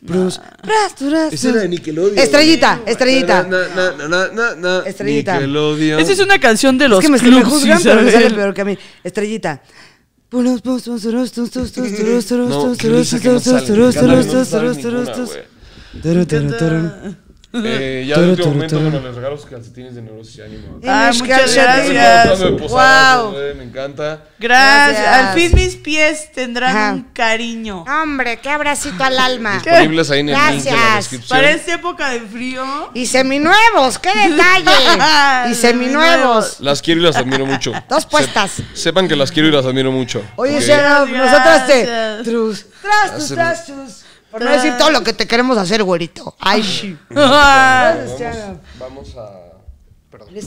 Bruce. Bras, turas, Esa era de. Nickelodeon. Estrellita, estrellita. Na, na, na, Estrellita. Nickelodeon. Esa es una canción de los Es que me, juzgan, pero me sale peor que a mí. Estrellita. Turus, tus, tus, turus, turus, turus, turus, turus, turus, turus. Eh, ya de último momento, turu. bueno, les regalo sus calcetines de neurosis y ánimo. Ah, muchas gracias. Wow. Me encanta. Gracias. Gracias. Al fin mis pies tendrán Ajá. un cariño. Hombre, qué abracito al alma. Disponibles ahí en el link de la Gracias. descripción. Para esta época de frío. Y seminuevos, qué detalle. Y seminuevos. Las quiero y las admiro mucho. Dos puestas. Se- sepan que las quiero y las admiro mucho. Oye, ¿ok? Sharon, nosotras te. Trus. Tras, tus, Hacer- tras, tus. Por no decir todo lo que te queremos hacer, güerito. Ay, sí. Sharon. Vamos a. Perdón. Eres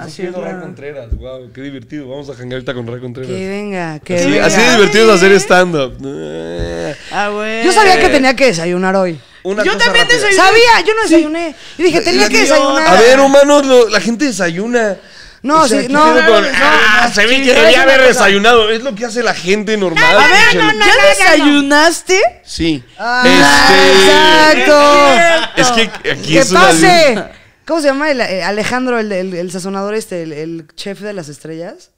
Así es, Ray Contreras, wow, qué divertido. Vamos a jangar ahorita con Ray Contreras. Que venga, que Sí, venga. así de divertido es hacer stand-up. Eh, Ah, güey. Yo sabía que tenía que desayunar hoy. Una Yo también rápida. desayuné. Sabía, yo no desayuné. Y dije, tenía que desayunar. A ver, humanos, lo- la gente desayuna. No, O sea, sí, ¿qué no, pedo no, con- no, ah, no, se ve que ¿sabes debía una haber desayunado. Es lo que hace la gente normal. A ver, no, no, ¿Ya no, no, no. desayunaste? Sí. Ah, exacto. Este. Es que aquí ¡Que es una- pase! ¿Cómo se llama el, eh, Alejandro, el, el- el sazonador este, el, el chef de las estrellas?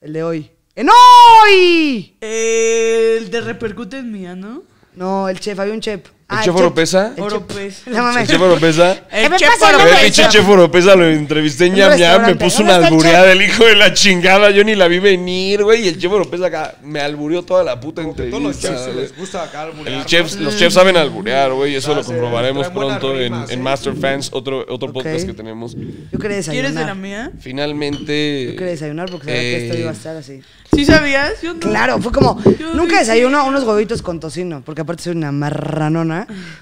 El de hoy. ¡En hoy! El de repercute en mí, ¿no? No, el chef, había un chef. ¿El Ah, chef Oropesa? el chef. Llámame. El chef Oropesa. Chef el chef. chef Oropesa, lo entrevisté en ñam ñam, me puso ¿Dónde una el albureada del hijo de la chingada, yo ni la vi venir, güey, y el chef Oropesa acá me alburió toda la puta Como que a todos los entrevista. chefs güey. les gusta acá alburear, El chefs, los chefs saben alburear, güey, eso Ah, lo comprobaremos pronto en, ¿eh? Master Fans, otro, otro podcast que tenemos. Yo quería desayunar. ¿Quieres de la mía? Finalmente... Yo quería desayunar porque sabía que esto eh, iba a estar así. ¿Sí sabías? Yo no. Claro, fue como, Yo nunca desayuno unos huevitos con tocino, porque aparte soy una marranona,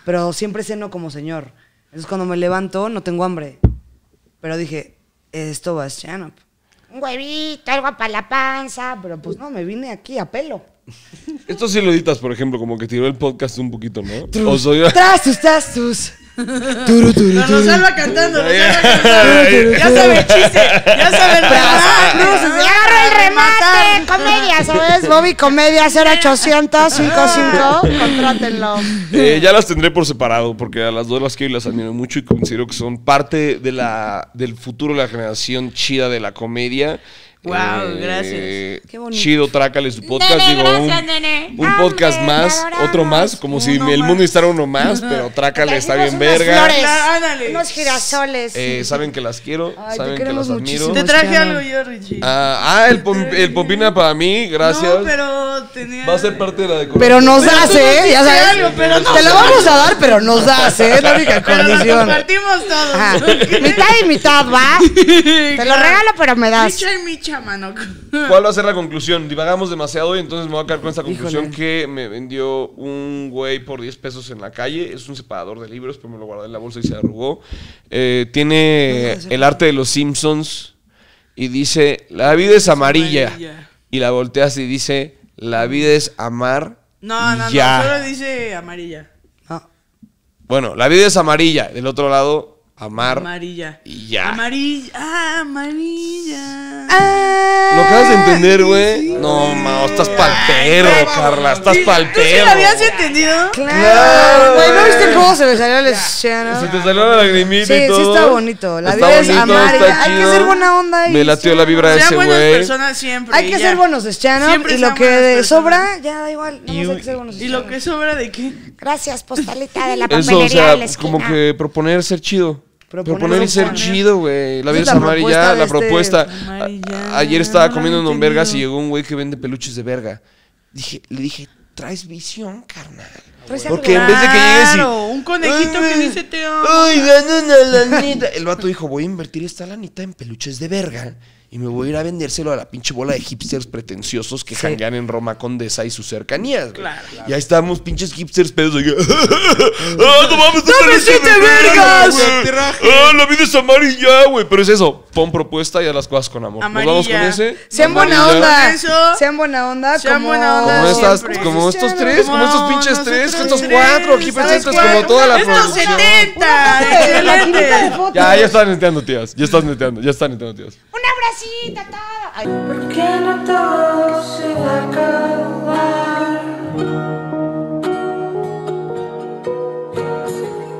pero siempre ceno como señor. Entonces cuando me levanto no tengo hambre. Pero dije, esto va a stand up. Un huevito, algo para la panza. Pero pues no, me vine aquí a pelo. Esto sí lo editas, por ejemplo, como que tiró el podcast un poquito, ¿no? O soy... Tras tus, tras tus. Turu, turu, Nos salva cantando, nos salva cantando. Ya sabe el chiste, ya sabe el remate. Y agarro el remate. Comedia, ¿sabes? Bobby Comedia 0800 55. Contrátenlo. Eh, ya las tendré por separado, porque a las dos las quiero y las admiro mucho y considero que son parte de la, del futuro de la generación chida de la comedia. Wow, gracias. Qué bonito. Chido, trácale su podcast. Nene, digo, gracias, un, nene. un podcast Hombre, más, otro más, como si el mundo necesitara uno más, pero trácale, está bien Unas verga. flores. Unos girasoles. Eh, saben que las quiero, Ay, te saben que queremos las admiro. muchísimo. Te traje algo yo, Richie. Ah, ah, el, pom- el Pompina para mí, gracias. No, pero tenía... Va a ser parte de la decoración. Pero nos Pero das, ¿eh? Ya sabes. algo, pero no. Te lo vamos a dar, pero nos das, ¿eh? La única Pero lo condición. compartimos todos. Mitad y mitad, ¿va? Te lo regalo, pero me das. Micha y micha, mano. ¿Cuál va a ser la conclusión? Divagamos demasiado y entonces me voy a quedar con esta conclusión Híjole. que me vendió un güey por 10 pesos en la calle. Es un separador de libros, pero me lo guardé en la bolsa y se arrugó. Eh, tiene el arte de los Simpsons y dice, la vida es amarilla. amarilla. Y la volteas y dice, la vida es amar. No, no, ya. no, solo dice amarilla. No. Bueno, la vida es amarilla. Del otro lado, amar. Amarilla. y ya. Amarilla. Ah, amarilla. ¿Lo acabas de entender, güey? No, Mao, estás pal perro, Carla. Estás pal ¿Tú sí lo habías entendido? Claro. Güey, ¿no viste cómo se me salió el Luciano? Se te salió la lagrimita Sí, y todo. sí está bonito. La Está vida es bonito, amar. y está Hay que ser buena onda. y Me latió la vibra de Sean ese buenas güey. personas siempre. Hay que ya. ser buenos Siempre y lo que sobra, ya da igual. No Y- hay que ser buenos ¿Y lo que sobra de qué? Gracias, postalita de la Eso, o papelería sea, de la esquina. como que proponer ser chido. Proponer y ser proponer. chido, güey. La vida amarilla, la este- propuesta. Amarilla, A- Ayer estaba no comiendo un vergas y llegó un güey que vende peluches de verga. Dije, le dije, traes visión, carnal. Traes. Porque en vez de que llegues y. Claro, un conejito "Ay, que dice te amo. Ay, ganan una lanita. El vato dijo, voy a invertir esta lanita en peluches de verga. Y me voy a ir a vendérselo a la pinche bola de hipsters pretenciosos que Sí. janguean en Roma Condesa y sus cercanías. güey. Claro. Y ahí estamos, pinches hipsters pedos. ahí, ¡Ah, no mames! ¡No me siete vergas! ¡Ah, la vida es amarilla, güey! Pero es eso, pon propuesta y haz las cosas con amor. ¿Nos vamos con Amarilla. ese? Sean buena Amarilla. onda. Eso. Sean buena onda. Sean como... buena onda Como, estas, como estos tres, como estos pinches tres, estos cuatro aquí ¿sabes presentes cuál? como toda la Estos producción. 70. Maquinita de Excelente. fotos. Ya, ya están neteando, tías. Ya están neteando, ya están neteando, tías. Un abracito, así, ¿Por qué no todo se va a acabar?